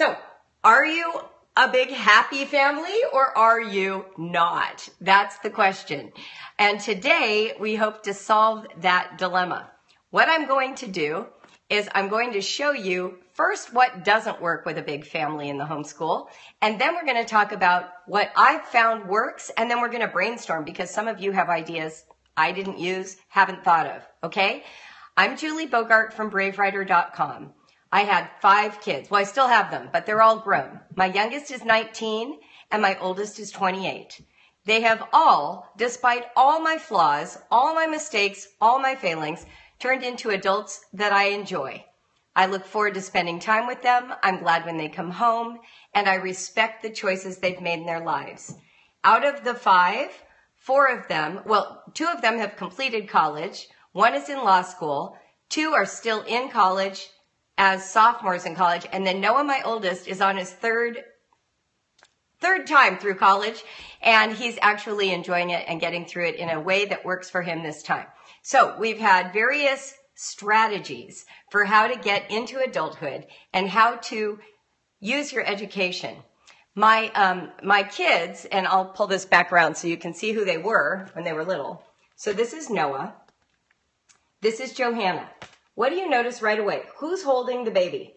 So, are you a big happy family or are you not? That's the question. And today we hope to solve that dilemma. What I'm going to do is I'm going to show you first what doesn't work with a big family in the homeschool, and then we're going to talk about what I've found works, and then we're going to brainstorm because some of you have ideas I didn't use, haven't thought of, okay? I'm Julie Bogart from BraveWriter.com. I had five kids. Well, I still have them, but they're all grown. My youngest is 19 and my oldest is 28. They have all, despite all my flaws, all my mistakes, all my failings, turned into adults that I enjoy. I look forward to spending time with them. I'm glad when they come home and I respect the choices they've made in their lives. Out of the five, four of them, well, two of them have completed college. One is in law school. Two are still in college as sophomores in college. And then Noah, my oldest, is on his third third time through college and he's actually enjoying it and getting through it in a way that works for him this time. So we've had various strategies for how to get into adulthood and how to use your education. My, um, my kids, and I'll pull this back around so you can see who they were when they were little. So this is Noah. This is Johanna. What do you notice right away? Who's holding the baby?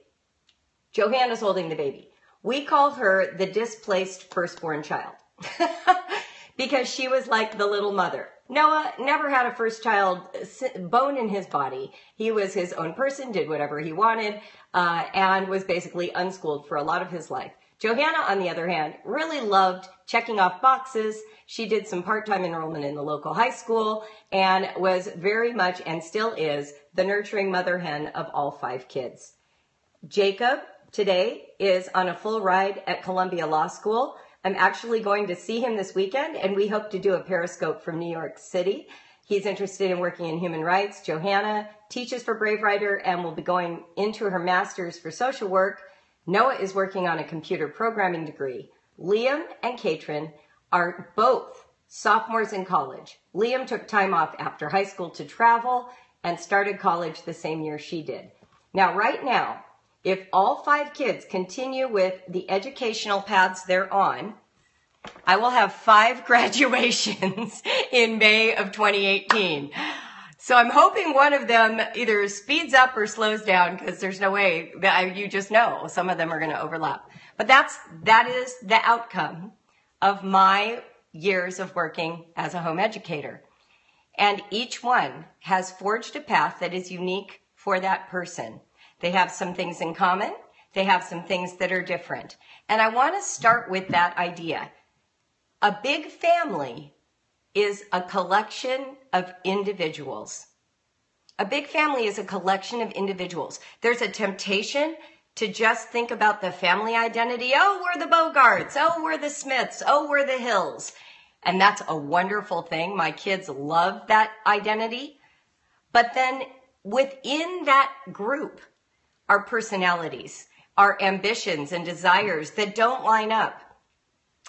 Johanna's holding the baby. We call her the displaced firstborn child because she was like the little mother. Noah never had a first child bone in his body. He was his own person, did whatever he wanted, uh, and was basically unschooled for a lot of his life. Johanna, on the other hand, really loved checking off boxes. She did some part-time enrollment in the local high school and was very much and still is the nurturing mother hen of all five kids. Jacob today is on a full ride at Columbia Law School. I'm actually going to see him this weekend and we hope to do a periscope from New York City. He's interested in working in human rights. Johanna teaches for Brave Writer and will be going into her master's for social work Noah is working on a computer programming degree. Liam and Katrin are both sophomores in college. Liam took time off after high school to travel and started college the same year she did. Now, right now, if all five kids continue with the educational paths they're on, I will have five graduations in May of 2018. So I'm hoping one of them either speeds up or slows down because there's no way that I, you just know some of them are going to overlap. But that's, that is the outcome of my years of working as a home educator. And each one has forged a path that is unique for that person. They have some things in common. They have some things that are different. And I want to start with that idea. A big family is a collection of individuals. A big family is a collection of individuals. There's a temptation to just think about the family identity. Oh, we're the Bogarts. Oh, we're the Smiths. Oh, we're the Hills. And that's a wonderful thing. My kids love that identity. But then within that group are personalities, our ambitions and desires that don't line up.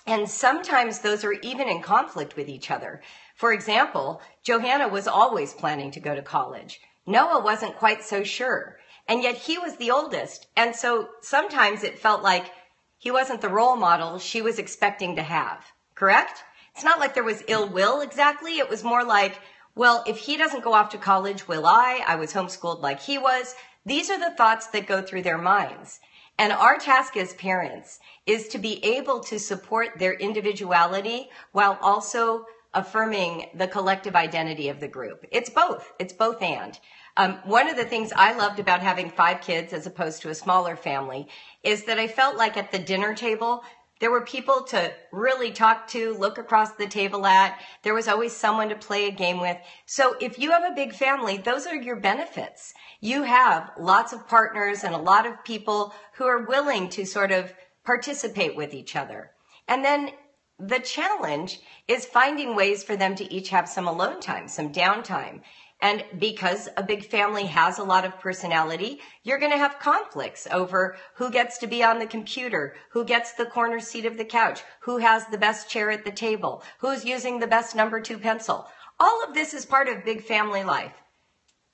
And sometimes those are even in conflict with each other. For example, Johanna was always planning to go to college. Noah wasn't quite so sure. And yet he was the oldest. And so sometimes it felt like he wasn't the role model she was expecting to have. Correct? It's not like there was ill will exactly. It was more like, well, if he doesn't go off to college, will I? I was homeschooled like he was. These are the thoughts that go through their minds. And our task as parents is to be able to support their individuality while also affirming the collective identity of the group. It's both. It's both and. Um, one of the things I loved about having five kids as opposed to a smaller family is that I felt like at the dinner table, there were people to really talk to, look across the table at. There was always someone to play a game with. So if you have a big family, those are your benefits. You have lots of partners and a lot of people who are willing to sort of participate with each other. And then the challenge is finding ways for them to each have some alone time, some downtime. And because a big family has a lot of personality, you're going to have conflicts over who gets to be on the computer, who gets the corner seat of the couch, who has the best chair at the table, who's using the best number two pencil. All of this is part of big family life.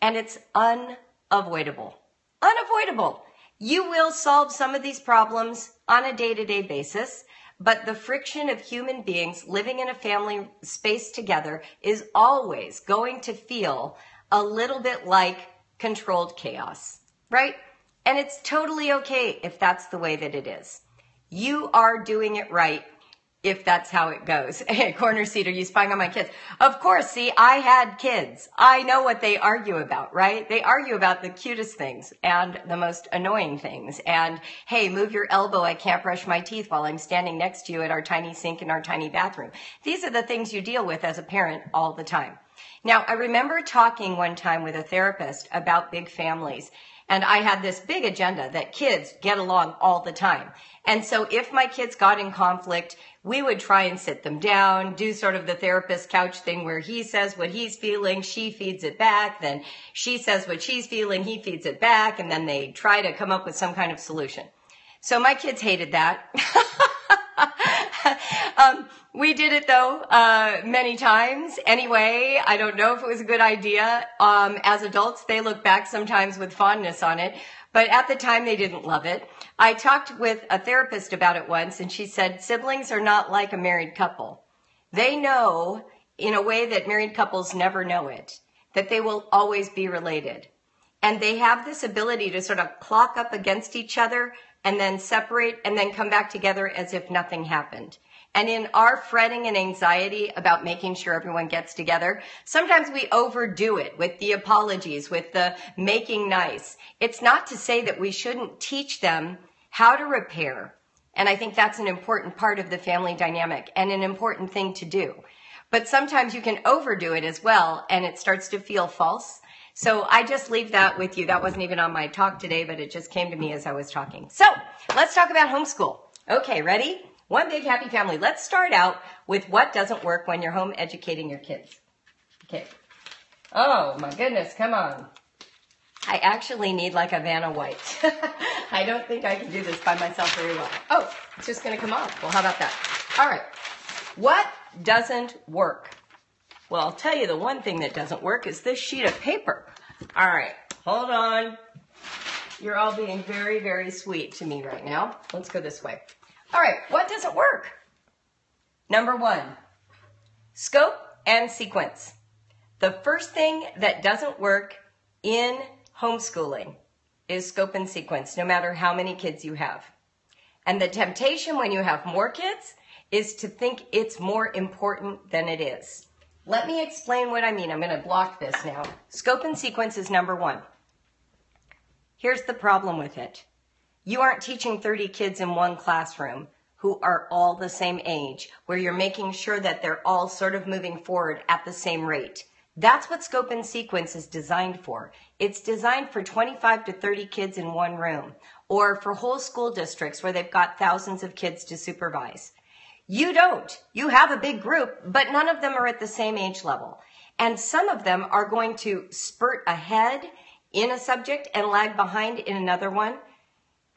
And it's unavoidable. Unavoidable. You will solve some of these problems on a day to day basis, but the friction of human beings living in a family space together is always going to feel a little bit like controlled chaos, right? And it's totally okay if that's the way that it is. You are doing it right if that's how it goes. Hey, corner seat, are you spying on my kids? Of course, see, I had kids. I know what they argue about, right? They argue about the cutest things and the most annoying things. And hey, move your elbow. I can't brush my teeth while I'm standing next to you at our tiny sink in our tiny bathroom. These are the things you deal with as a parent all the time. Now, I remember talking one time with a therapist about big families and I had this big agenda that kids get along all the time. And so if my kids got in conflict, we would try and sit them down, do sort of the therapist couch thing where he says what he's feeling, she feeds it back, then she says what she's feeling, he feeds it back, and then they try to come up with some kind of solution. So my kids hated that. um, we did it though uh, many times. Anyway, I don't know if it was a good idea. Um, as adults, they look back sometimes with fondness on it, but at the time they didn't love it. I talked with a therapist about it once, and she said siblings are not like a married couple. They know in a way that married couples never know it that they will always be related. And they have this ability to sort of clock up against each other and then separate and then come back together as if nothing happened. And in our fretting and anxiety about making sure everyone gets together, sometimes we overdo it with the apologies, with the making nice. It's not to say that we shouldn't teach them how to repair. And I think that's an important part of the family dynamic and an important thing to do. But sometimes you can overdo it as well and it starts to feel false. So I just leave that with you. That wasn't even on my talk today, but it just came to me as I was talking. So let's talk about homeschool. Okay, ready? One big happy family. Let's start out with what doesn't work when you're home educating your kids. Okay. Oh my goodness, come on. I actually need like a Vanna White. I don't think I can do this by myself very well. Oh, it's just going to come off. Well, how about that? All right. What doesn't work? Well, I'll tell you the one thing that doesn't work is this sheet of paper. All right, hold on. You're all being very, very sweet to me right now. Let's go this way. All right, what doesn't work? Number one, scope and sequence. The first thing that doesn't work in homeschooling is scope and sequence, no matter how many kids you have. And the temptation when you have more kids is to think it's more important than it is. Let me explain what I mean. I'm going to block this now. Scope and sequence is number one. Here's the problem with it. You aren't teaching 30 kids in one classroom who are all the same age, where you're making sure that they're all sort of moving forward at the same rate. That's what scope and sequence is designed for. It's designed for 25 to 30 kids in one room or for whole school districts where they've got thousands of kids to supervise. You don't. You have a big group, but none of them are at the same age level. And some of them are going to spurt ahead in a subject and lag behind in another one.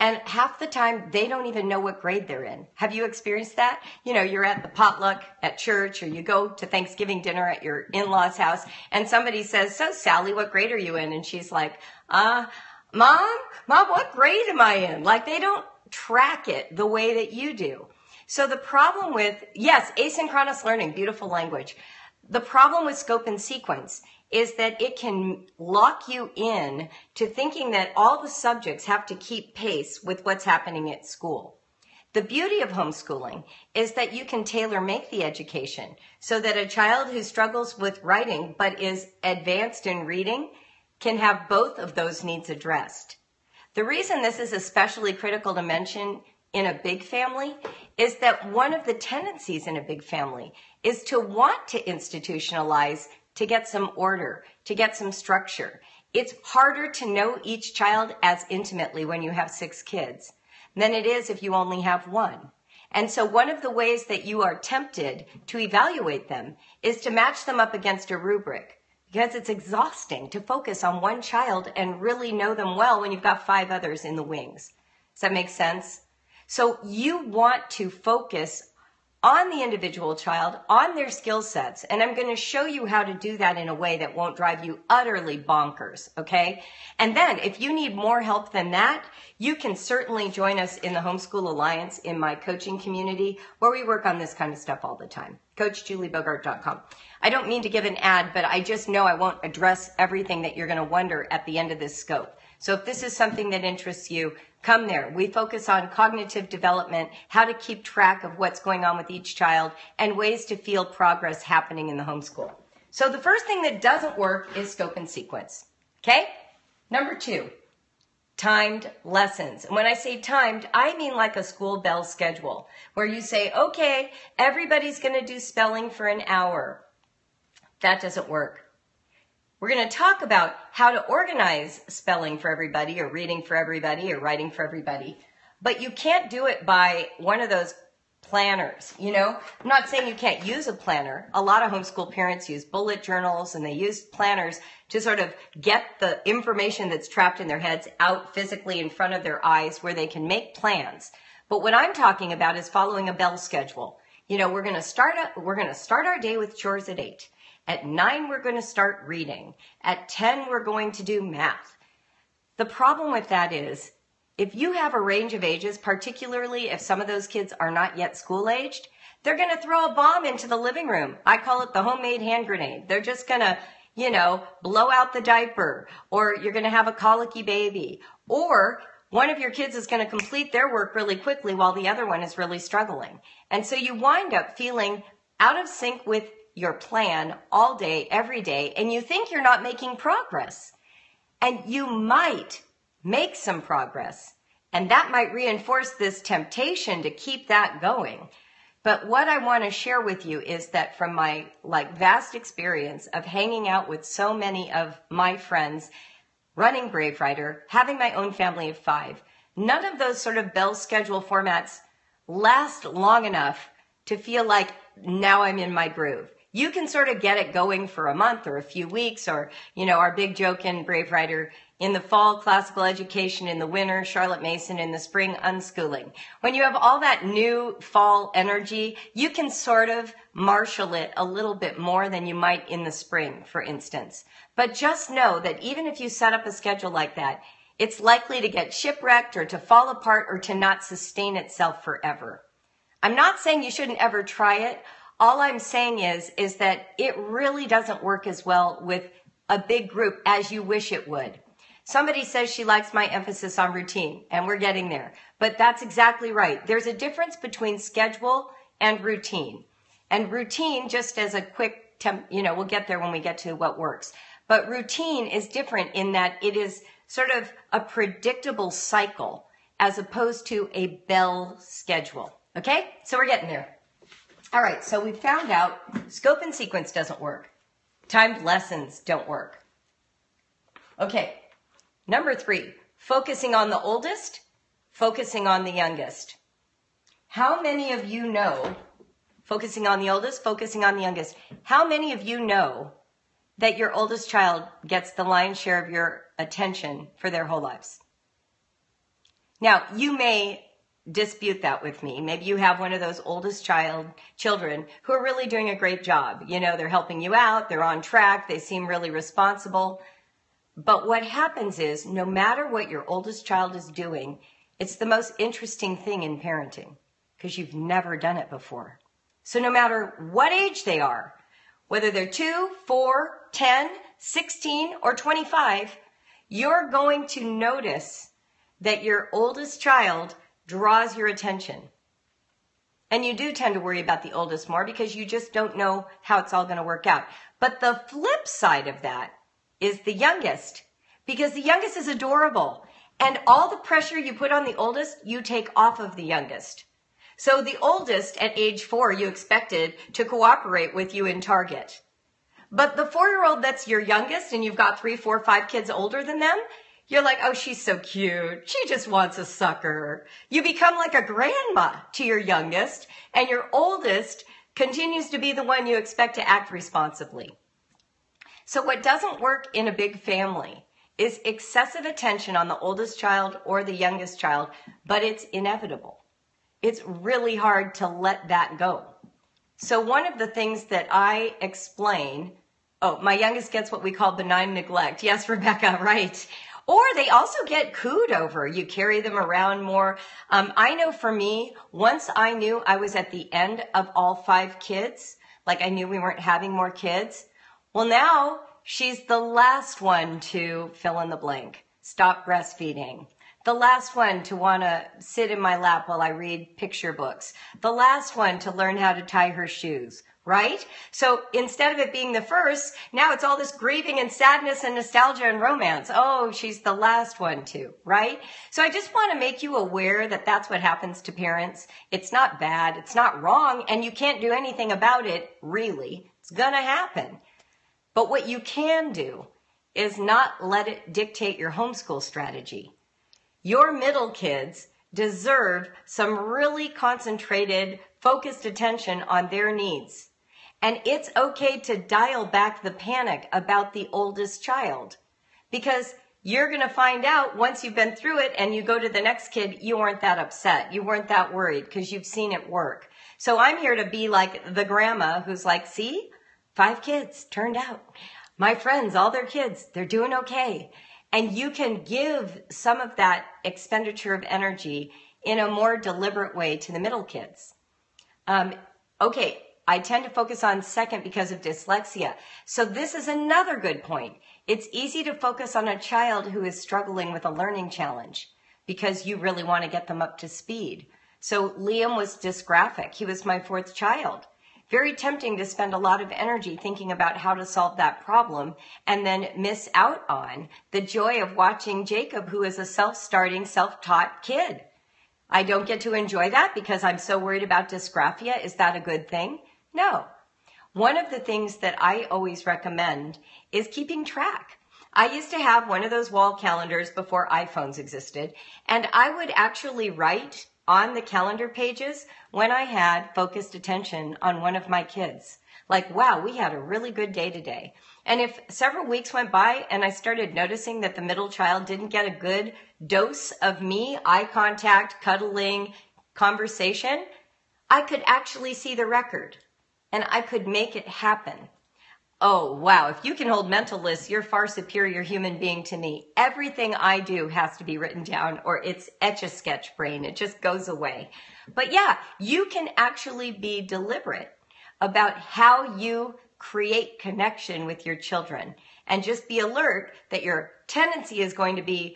And half the time, they don't even know what grade they're in. Have you experienced that? You know, you're at the potluck at church or you go to Thanksgiving dinner at your in-law's house and somebody says, so Sally, what grade are you in? And she's like, uh, mom, mom, what grade am I in? Like they don't track it the way that you do. So the problem with, yes, asynchronous learning, beautiful language. The problem with scope and sequence is that it can lock you in to thinking that all the subjects have to keep pace with what's happening at school. The beauty of homeschooling is that you can tailor make the education so that a child who struggles with writing but is advanced in reading can have both of those needs addressed. The reason this is especially critical to mention in a big family is that one of the tendencies in a big family is to want to institutionalize to get some order, to get some structure. It's harder to know each child as intimately when you have six kids than it is if you only have one. And so one of the ways that you are tempted to evaluate them is to match them up against a rubric because it's exhausting to focus on one child and really know them well when you've got five others in the wings. Does that make sense? So you want to focus on the individual child, on their skill sets. And I'm going to show you how to do that in a way that won't drive you utterly bonkers. Okay. And then if you need more help than that, you can certainly join us in the Homeschool Alliance in my coaching community where we work on this kind of stuff all the time. CoachJulieBogart.com. I don't mean to give an ad, but I just know I won't address everything that you're going to wonder at the end of this scope. So if this is something that interests you, come there. We focus on cognitive development, how to keep track of what's going on with each child, and ways to feel progress happening in the homeschool. So the first thing that doesn't work is scope and sequence. Okay? Number two, timed lessons. And when I say timed, I mean like a school bell schedule where you say, okay, everybody's going to do spelling for an hour. That doesn't work. We're going to talk about how to organize spelling for everybody or reading for everybody or writing for everybody. But you can't do it by one of those planners, you know? I'm not saying you can't use a planner. A lot of homeschool parents use bullet journals and they use planners to sort of get the information that's trapped in their heads out physically in front of their eyes where they can make plans. But what I'm talking about is following a bell schedule. You know, we're going to start a, we're going to start our day with chores at 8. At nine, we're going to start reading. At 10, we're going to do math. The problem with that is if you have a range of ages, particularly if some of those kids are not yet school aged, they're going to throw a bomb into the living room. I call it the homemade hand grenade. They're just going to, you know, blow out the diaper or you're going to have a colicky baby or one of your kids is going to complete their work really quickly while the other one is really struggling. And so you wind up feeling out of sync with your plan all day, every day, and you think you're not making progress. And you might make some progress. And that might reinforce this temptation to keep that going. But what I want to share with you is that from my like vast experience of hanging out with so many of my friends, running Brave Writer, having my own family of five, none of those sort of bell schedule formats last long enough to feel like now I'm in my groove you can sort of get it going for a month or a few weeks or, you know, our big joke in Brave Writer in the fall, classical education in the winter, Charlotte Mason in the spring, unschooling. When you have all that new fall energy, you can sort of marshal it a little bit more than you might in the spring, for instance. But just know that even if you set up a schedule like that, it's likely to get shipwrecked or to fall apart or to not sustain itself forever. I'm not saying you shouldn't ever try it. All I'm saying is, is that it really doesn't work as well with a big group as you wish it would. Somebody says she likes my emphasis on routine, and we're getting there. But that's exactly right. There's a difference between schedule and routine. And routine, just as a quick, temp, you know, we'll get there when we get to what works. But routine is different in that it is sort of a predictable cycle as opposed to a bell schedule. Okay? So we're getting there. All right, so we found out scope and sequence doesn't work. Timed lessons don't work. Okay, number three, focusing on the oldest, focusing on the youngest. How many of you know, focusing on the oldest, focusing on the youngest, how many of you know that your oldest child gets the lion's share of your attention for their whole lives? Now, you may dispute that with me. Maybe you have one of those oldest child children who are really doing a great job. You know, they're helping you out, they're on track, they seem really responsible. But what happens is no matter what your oldest child is doing, it's the most interesting thing in parenting because you've never done it before. So no matter what age they are, whether they're 2, 4, 10, 16, or 25, you're going to notice that your oldest child draws your attention. And you do tend to worry about the oldest more because you just don't know how it's all going to work out. But the flip side of that is the youngest because the youngest is adorable. And all the pressure you put on the oldest, you take off of the youngest. So the oldest at age four, you expected to cooperate with you in Target. But the four year old that's your youngest and you've got three, four, five kids older than them, you're like, oh, she's so cute. She just wants a sucker. You become like a grandma to your youngest, and your oldest continues to be the one you expect to act responsibly. So, what doesn't work in a big family is excessive attention on the oldest child or the youngest child, but it's inevitable. It's really hard to let that go. So one of the things that I explain, oh, my youngest gets what we call benign neglect. Yes, Rebecca, right. Or they also get cooed over. You carry them around more. Um, I know for me, once I knew I was at the end of all five kids, like I knew we weren't having more kids. Well, now she's the last one to fill in the blank. Stop breastfeeding. The last one to want to sit in my lap while I read picture books. The last one to learn how to tie her shoes right? So instead of it being the first, now it's all this grieving and sadness and nostalgia and romance. Oh, she's the last one too, right? So I just want to make you aware that that's what happens to parents. It's not bad. It's not wrong. And you can't do anything about it, really. It's going to happen. But what you can do is not let it dictate your homeschool strategy. Your middle kids deserve some really concentrated, focused attention on their needs. And it's okay to dial back the panic about the oldest child because you're going to find out once you've been through it and you go to the next kid, you weren't that upset. You weren't that worried because you've seen it work. So I'm here to be like the grandma who's like, see, five kids turned out. My friends, all their kids, they're doing okay. And you can give some of that expenditure of energy in a more deliberate way to the middle kids. Um, okay, I tend to focus on second because of dyslexia. So this is another good point. It's easy to focus on a child who is struggling with a learning challenge because you really want to get them up to speed. So Liam was dysgraphic. He was my fourth child. Very tempting to spend a lot of energy thinking about how to solve that problem and then miss out on the joy of watching Jacob, who is a self-starting, self-taught kid. I don't get to enjoy that because I'm so worried about dysgraphia. Is that a good thing? No. One of the things that I always recommend is keeping track. I used to have one of those wall calendars before iPhones existed, and I would actually write on the calendar pages when I had focused attention on one of my kids. Like, wow, we had a really good day today. And if several weeks went by and I started noticing that the middle child didn't get a good dose of me, eye contact, cuddling, conversation, I could actually see the record and I could make it happen. Oh, wow. If you can hold mental lists, you're far superior human being to me. Everything I do has to be written down or it's etch a sketch brain. It just goes away. But yeah, you can actually be deliberate about how you create connection with your children and just be alert that your tendency is going to be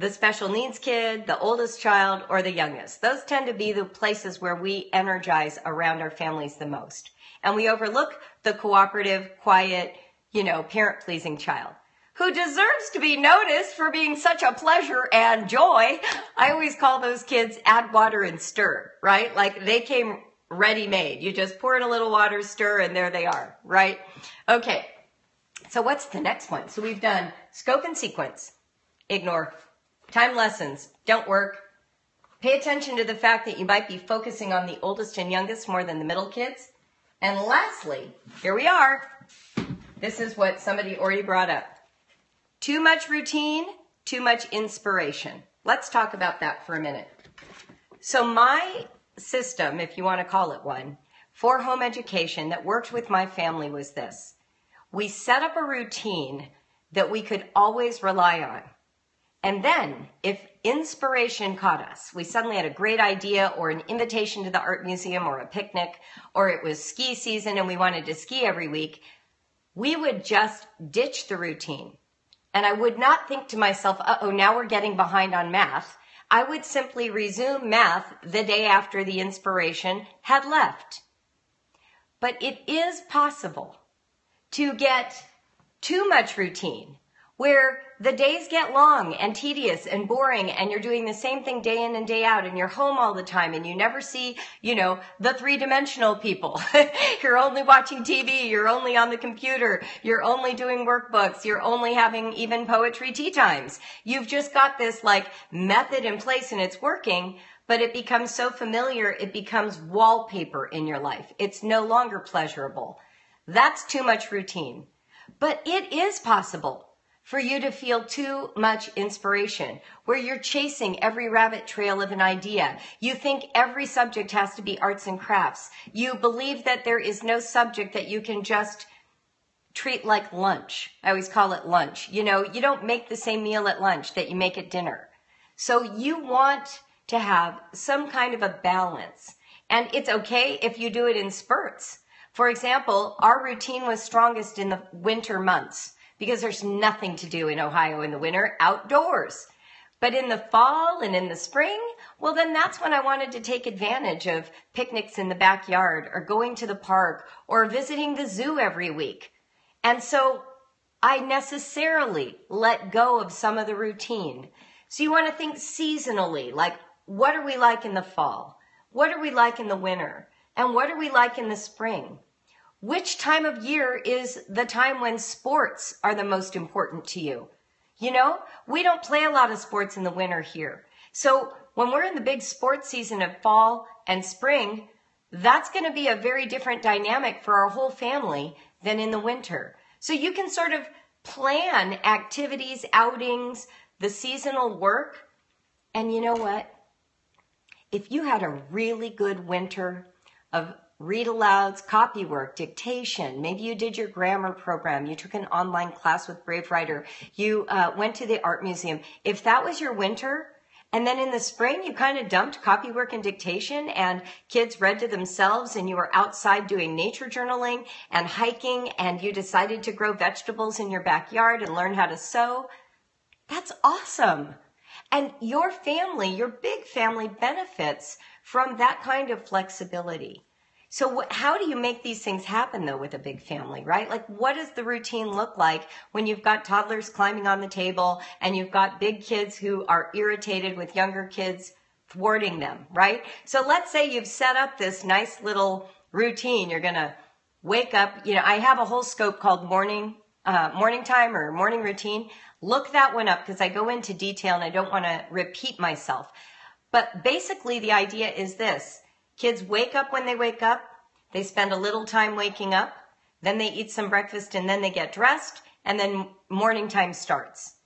the special needs kid, the oldest child, or the youngest. Those tend to be the places where we energize around our families the most. And we overlook the cooperative, quiet, you know, parent pleasing child who deserves to be noticed for being such a pleasure and joy. I always call those kids add water and stir, right? Like they came ready made. You just pour in a little water, stir, and there they are, right? Okay. So what's the next one? So we've done scope and sequence. Ignore. Time lessons don't work. Pay attention to the fact that you might be focusing on the oldest and youngest more than the middle kids. And lastly, here we are. This is what somebody already brought up. Too much routine, too much inspiration. Let's talk about that for a minute. So my system, if you want to call it one, for home education that worked with my family was this. We set up a routine that we could always rely on. And then, if inspiration caught us, we suddenly had a great idea or an invitation to the art museum or a picnic, or it was ski season and we wanted to ski every week, we would just ditch the routine. And I would not think to myself, uh oh, now we're getting behind on math. I would simply resume math the day after the inspiration had left. But it is possible to get too much routine where the days get long and tedious and boring and you're doing the same thing day in and day out and you're home all the time and you never see, you know, the three dimensional people. you're only watching TV. You're only on the computer. You're only doing workbooks. You're only having even poetry tea times. You've just got this like method in place and it's working, but it becomes so familiar. It becomes wallpaper in your life. It's no longer pleasurable. That's too much routine, but it is possible for you to feel too much inspiration, where you're chasing every rabbit trail of an idea. You think every subject has to be arts and crafts. You believe that there is no subject that you can just treat like lunch. I always call it lunch. You know, you don't make the same meal at lunch that you make at dinner. So you want to have some kind of a balance. And it's okay if you do it in spurts. For example, our routine was strongest in the winter months because there's nothing to do in Ohio in the winter outdoors. But in the fall and in the spring, well, then that's when I wanted to take advantage of picnics in the backyard or going to the park or visiting the zoo every week. And so I necessarily let go of some of the routine. So you want to think seasonally, like what are we like in the fall? What are we like in the winter? And what are we like in the spring? Which time of year is the time when sports are the most important to you? You know, we don't play a lot of sports in the winter here. So when we're in the big sports season of fall and spring, that's going to be a very different dynamic for our whole family than in the winter. So you can sort of plan activities, outings, the seasonal work. And you know what? If you had a really good winter of read alouds, copy work, dictation. Maybe you did your grammar program. You took an online class with Brave Writer. You uh, went to the art museum. If that was your winter, and then in the spring, you kind of dumped copy work and dictation and kids read to themselves and you were outside doing nature journaling and hiking and you decided to grow vegetables in your backyard and learn how to sew. That's awesome. And your family, your big family benefits from that kind of flexibility. So how do you make these things happen though with a big family, right? Like what does the routine look like when you've got toddlers climbing on the table and you've got big kids who are irritated with younger kids thwarting them, right? So let's say you've set up this nice little routine. You're going to wake up. You know, I have a whole scope called morning, uh, morning time or morning routine. Look that one up because I go into detail and I don't want to repeat myself. But basically the idea is this Kids wake up when they wake up. They spend a little time waking up. Then they eat some breakfast and then they get dressed. And then morning time starts.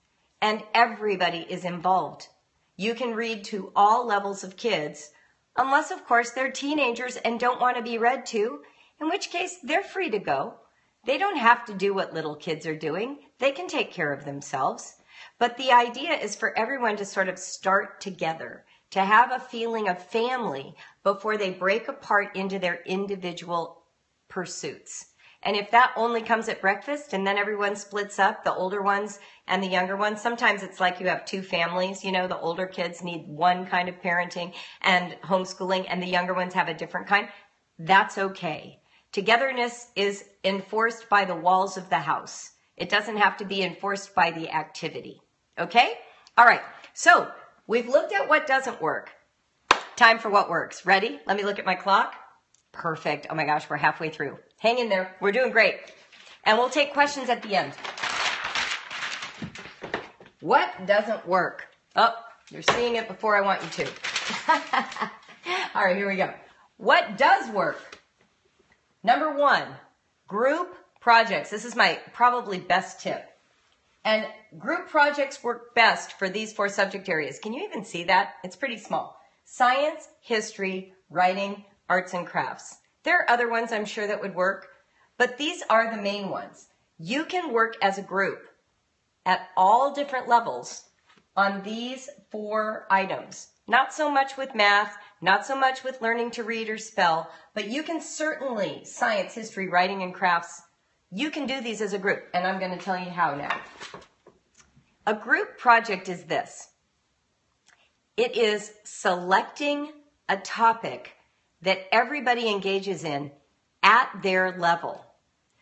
And everybody is involved. You can read to all levels of kids, unless, of course, they're teenagers and don't want to be read to, in which case they're free to go. They don't have to do what little kids are doing. They can take care of themselves. But the idea is for everyone to sort of start together to have a feeling of family before they break apart into their individual pursuits. And if that only comes at breakfast and then everyone splits up, the older ones and the younger ones, sometimes it's like you have two families, you know, the older kids need one kind of parenting and homeschooling and the younger ones have a different kind. That's okay. Togetherness is enforced by the walls of the house. It doesn't have to be enforced by the activity. Okay? All right. So We've looked at what doesn't work. Time for what works. Ready? Let me look at my clock. Perfect. Oh my gosh, we're halfway through. Hang in there. We're doing great. And we'll take questions at the end. What doesn't work? Oh, you're seeing it before I want you to. All right, here we go. What does work? Number one, group projects. This is my probably best tip. And group projects work best for these four subject areas. Can you even see that? It's pretty small. Science, history, writing, arts and crafts. There are other ones I'm sure that would work, but these are the main ones. You can work as a group at all different levels on these four items. Not so much with math, not so much with learning to read or spell, but you can certainly science, history, writing, and crafts you can do these as a group, and I'm going to tell you how now. A group project is this. It is selecting a topic that everybody engages in at their level.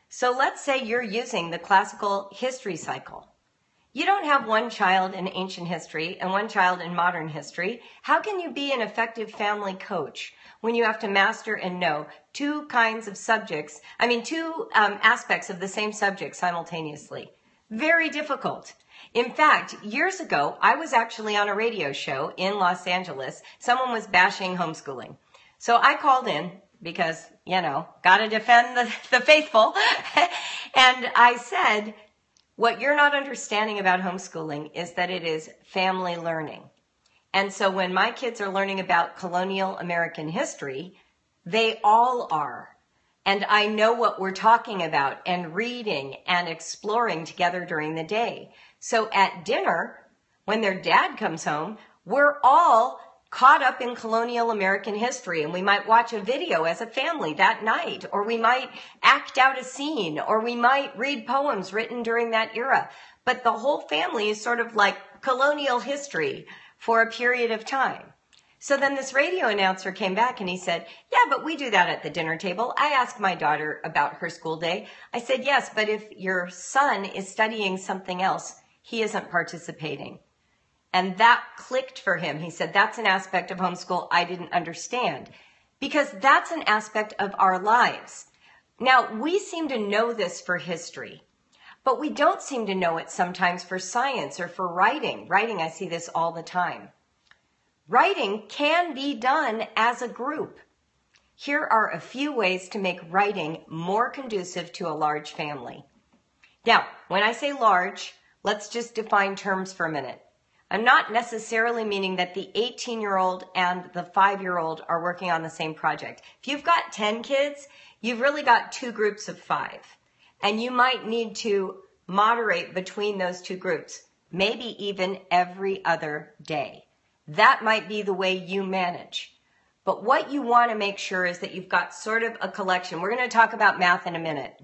So let's say you're using the classical history cycle. You don't have one child in ancient history and one child in modern history. How can you be an effective family coach when you have to master and know two kinds of subjects, I mean, two um, aspects of the same subject simultaneously? Very difficult. In fact, years ago, I was actually on a radio show in Los Angeles. Someone was bashing homeschooling. So I called in because, you know, gotta defend the, the faithful. and I said, What you're not understanding about homeschooling is that it is family learning. And so when my kids are learning about colonial American history, they all are. And I know what we're talking about and reading and exploring together during the day. So at dinner, when their dad comes home, we're all caught up in colonial American history and we might watch a video as a family that night, or we might act out a scene, or we might read poems written during that era. But the whole family is sort of like colonial history for a period of time. So then this radio announcer came back and he said, yeah, but we do that at the dinner table. I asked my daughter about her school day. I said, yes, but if your son is studying something else, he isn't participating. And that clicked for him. He said, that's an aspect of homeschool I didn't understand because that's an aspect of our lives. Now, we seem to know this for history, but we don't seem to know it sometimes for science or for writing. Writing, I see this all the time. Writing can be done as a group. Here are a few ways to make writing more conducive to a large family. Now, when I say large, let's just define terms for a minute. I'm not necessarily meaning that the 18 year old and the five year old are working on the same project. If you've got 10 kids, you've really got two groups of five. And you might need to moderate between those two groups, maybe even every other day. That might be the way you manage. But what you want to make sure is that you've got sort of a collection. We're going to talk about math in a minute.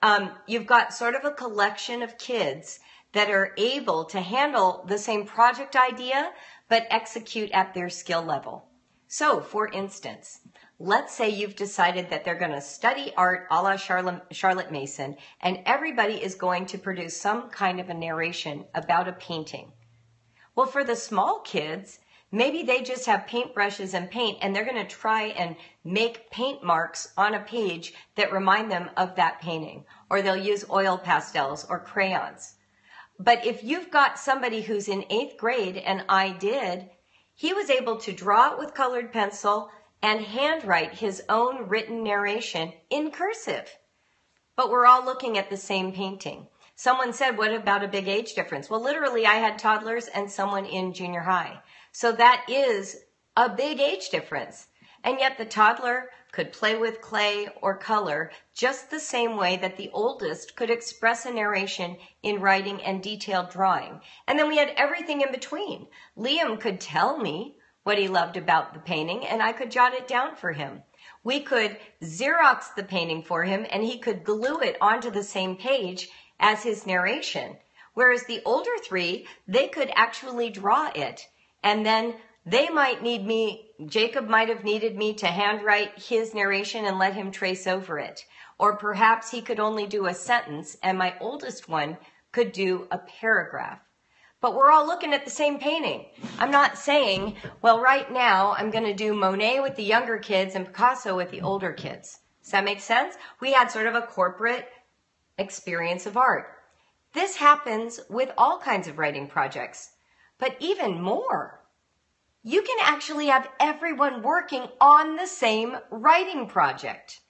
Um, you've got sort of a collection of kids that are able to handle the same project idea, but execute at their skill level. So, for instance, let's say you've decided that they're going to study art a la Charlotte Mason, and everybody is going to produce some kind of a narration about a painting. Well, for the small kids, maybe they just have paintbrushes and paint, and they're going to try and make paint marks on a page that remind them of that painting, or they'll use oil pastels or crayons. But if you've got somebody who's in eighth grade, and I did, he was able to draw it with colored pencil and handwrite his own written narration in cursive. But we're all looking at the same painting. Someone said, what about a big age difference? Well, literally, I had toddlers and someone in junior high. So that is a big age difference. And yet the toddler could play with clay or color just the same way that the oldest could express a narration in writing and detailed drawing. And then we had everything in between. Liam could tell me what he loved about the painting and I could jot it down for him. We could Xerox the painting for him and he could glue it onto the same page as his narration. Whereas the older three, they could actually draw it and then they might need me, Jacob might have needed me to handwrite his narration and let him trace over it. Or perhaps he could only do a sentence and my oldest one could do a paragraph. But we're all looking at the same painting. I'm not saying, well, right now I'm going to do Monet with the younger kids and Picasso with the older kids. Does that make sense? We had sort of a corporate experience of art. This happens with all kinds of writing projects, but even more you can actually have everyone working on the same writing project.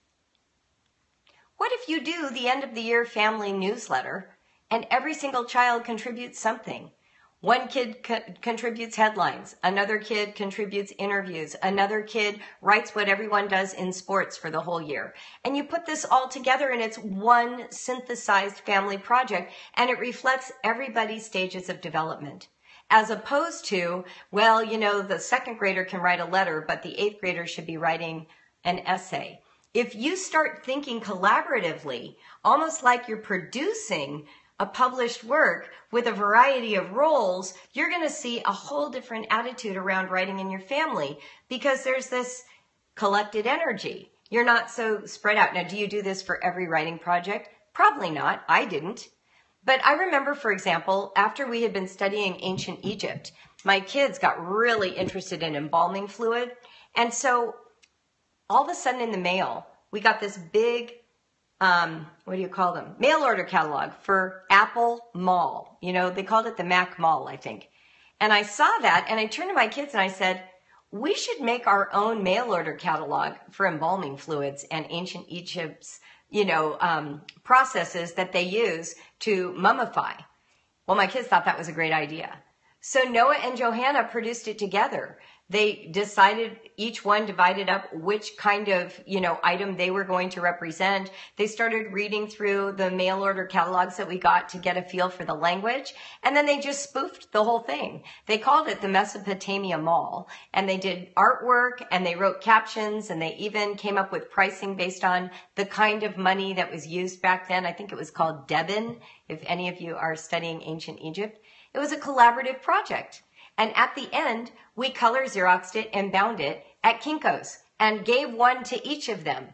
What if you do the end of the year family newsletter and every single child contributes something? One kid co- contributes headlines, another kid contributes interviews, another kid writes what everyone does in sports for the whole year. And you put this all together and it's one synthesized family project and it reflects everybody's stages of development as opposed to, well, you know, the second grader can write a letter, but the eighth grader should be writing an essay. If you start thinking collaboratively, almost like you're producing a published work with a variety of roles, you're going to see a whole different attitude around writing in your family because there's this collected energy. You're not so spread out. Now, do you do this for every writing project? Probably not. I didn't. But I remember, for example, after we had been studying ancient Egypt, my kids got really interested in embalming fluid. And so all of a sudden in the mail, we got this big, um, what do you call them? Mail order catalog for Apple Mall. You know, they called it the Mac Mall, I think. And I saw that and I turned to my kids and I said, we should make our own mail order catalog for embalming fluids and ancient Egypt's you know, um, processes that they use to mummify. Well, my kids thought that was a great idea. So Noah and Johanna produced it together they decided each one divided up which kind of you know item they were going to represent. They started reading through the mail order catalogs that we got to get a feel for the language and then they just spoofed the whole thing. They called it the mesopotamia mall and they did artwork and they wrote captions and they even came up with pricing based on the kind of money that was used back then. I think it was called deben if any of you are studying ancient egypt. It was a collaborative project and at the end, we color Xeroxed it and bound it at Kinko's and gave one to each of them.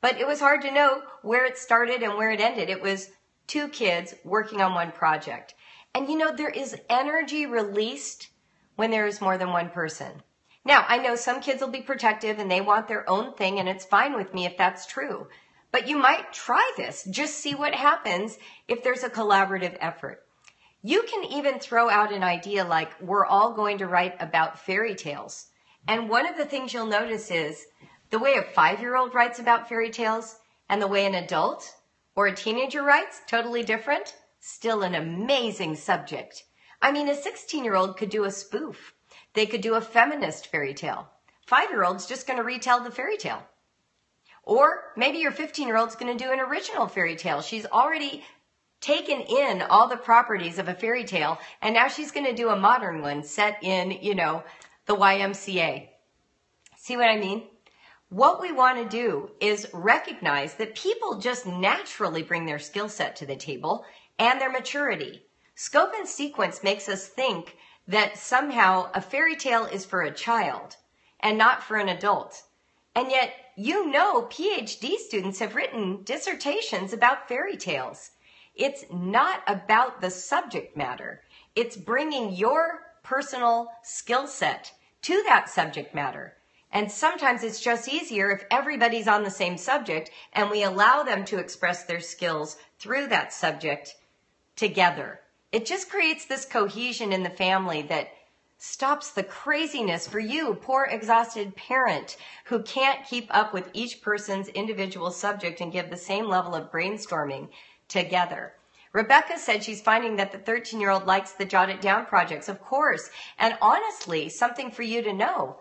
But it was hard to know where it started and where it ended. It was two kids working on one project. And you know, there is energy released when there is more than one person. Now, I know some kids will be protective and they want their own thing, and it's fine with me if that's true. But you might try this. Just see what happens if there's a collaborative effort. You can even throw out an idea like, we're all going to write about fairy tales. And one of the things you'll notice is the way a five year old writes about fairy tales and the way an adult or a teenager writes, totally different. Still an amazing subject. I mean, a 16 year old could do a spoof. They could do a feminist fairy tale. Five year old's just going to retell the fairy tale. Or maybe your 15 year old's going to do an original fairy tale. She's already taken in all the properties of a fairy tale and now she's going to do a modern one set in, you know, the YMCA. See what I mean? What we want to do is recognize that people just naturally bring their skill set to the table and their maturity. Scope and sequence makes us think that somehow a fairy tale is for a child and not for an adult. And yet, you know, PhD students have written dissertations about fairy tales. It's not about the subject matter. It's bringing your personal skill set to that subject matter. And sometimes it's just easier if everybody's on the same subject and we allow them to express their skills through that subject together. It just creates this cohesion in the family that stops the craziness for you, poor exhausted parent who can't keep up with each person's individual subject and give the same level of brainstorming together. Rebecca said she's finding that the 13 year old likes the Jot It Down projects, of course. And honestly, something for you to know.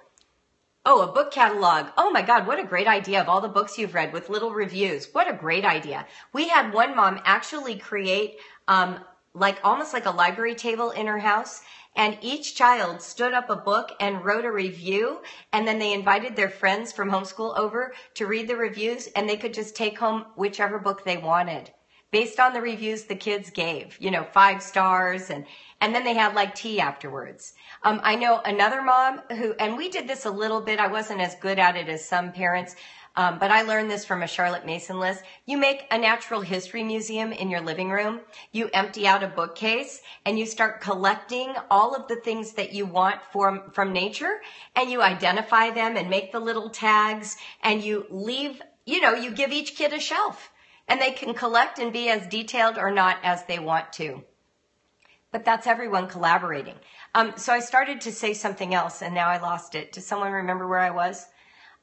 Oh, a book catalog. Oh my God, what a great idea of all the books you've read with little reviews. What a great idea. We had one mom actually create, um, like almost like a library table in her house. And each child stood up a book and wrote a review. And then they invited their friends from homeschool over to read the reviews and they could just take home whichever book they wanted based on the reviews the kids gave, you know, five stars and, and then they had like tea afterwards. Um, I know another mom who, and we did this a little bit. I wasn't as good at it as some parents. Um, but I learned this from a Charlotte Mason list. You make a natural history museum in your living room. You empty out a bookcase and you start collecting all of the things that you want from, from nature and you identify them and make the little tags and you leave, you know, you give each kid a shelf and they can collect and be as detailed or not as they want to. But that's everyone collaborating. Um, so I started to say something else and now I lost it. Does someone remember where I was?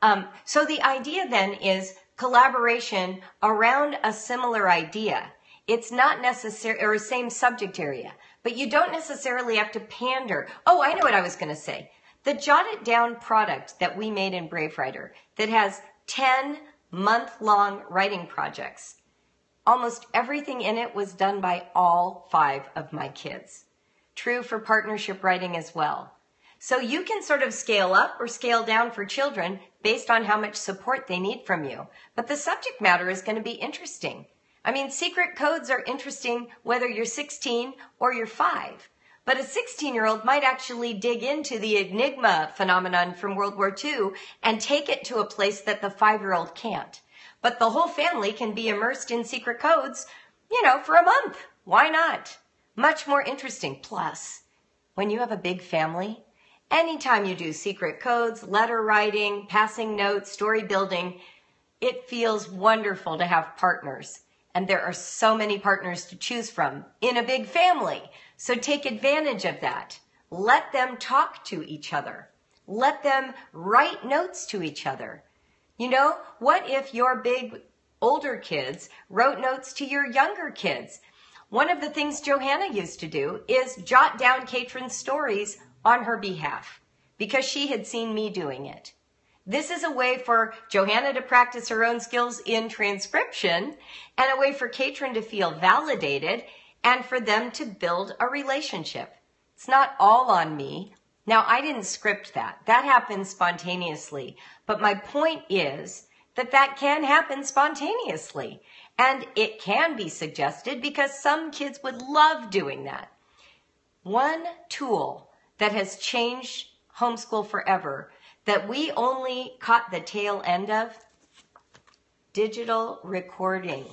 Um, so the idea then is collaboration around a similar idea. It's not necessary or same subject area, but you don't necessarily have to pander. Oh, I know what I was going to say. The Jot It Down product that we made in Brave Writer that has 10 month long writing projects. Almost everything in it was done by all five of my kids. True for partnership writing as well. So you can sort of scale up or scale down for children based on how much support they need from you. But the subject matter is going to be interesting. I mean, secret codes are interesting whether you're 16 or you're five. But a 16 year old might actually dig into the Enigma phenomenon from World War II and take it to a place that the five year old can't. But the whole family can be immersed in secret codes, you know, for a month. Why not? Much more interesting. Plus, when you have a big family, anytime you do secret codes, letter writing, passing notes, story building, it feels wonderful to have partners. And there are so many partners to choose from in a big family. So take advantage of that. Let them talk to each other. Let them write notes to each other. You know, what if your big older kids wrote notes to your younger kids. One of the things Johannah used to do is jot down Caitrin's stories on her behalf because she had seen me doing it. This is a way for Johannah to practice her own skills in transcription and a way for Katrin to feel validated and for them to build a relationship. It's not all on me. Now, I didn't script that. That happened spontaneously. But my point is that that can happen spontaneously. And it can be suggested because some kids would love doing that. One tool that has changed homeschool forever that we only caught the tail end of digital recording.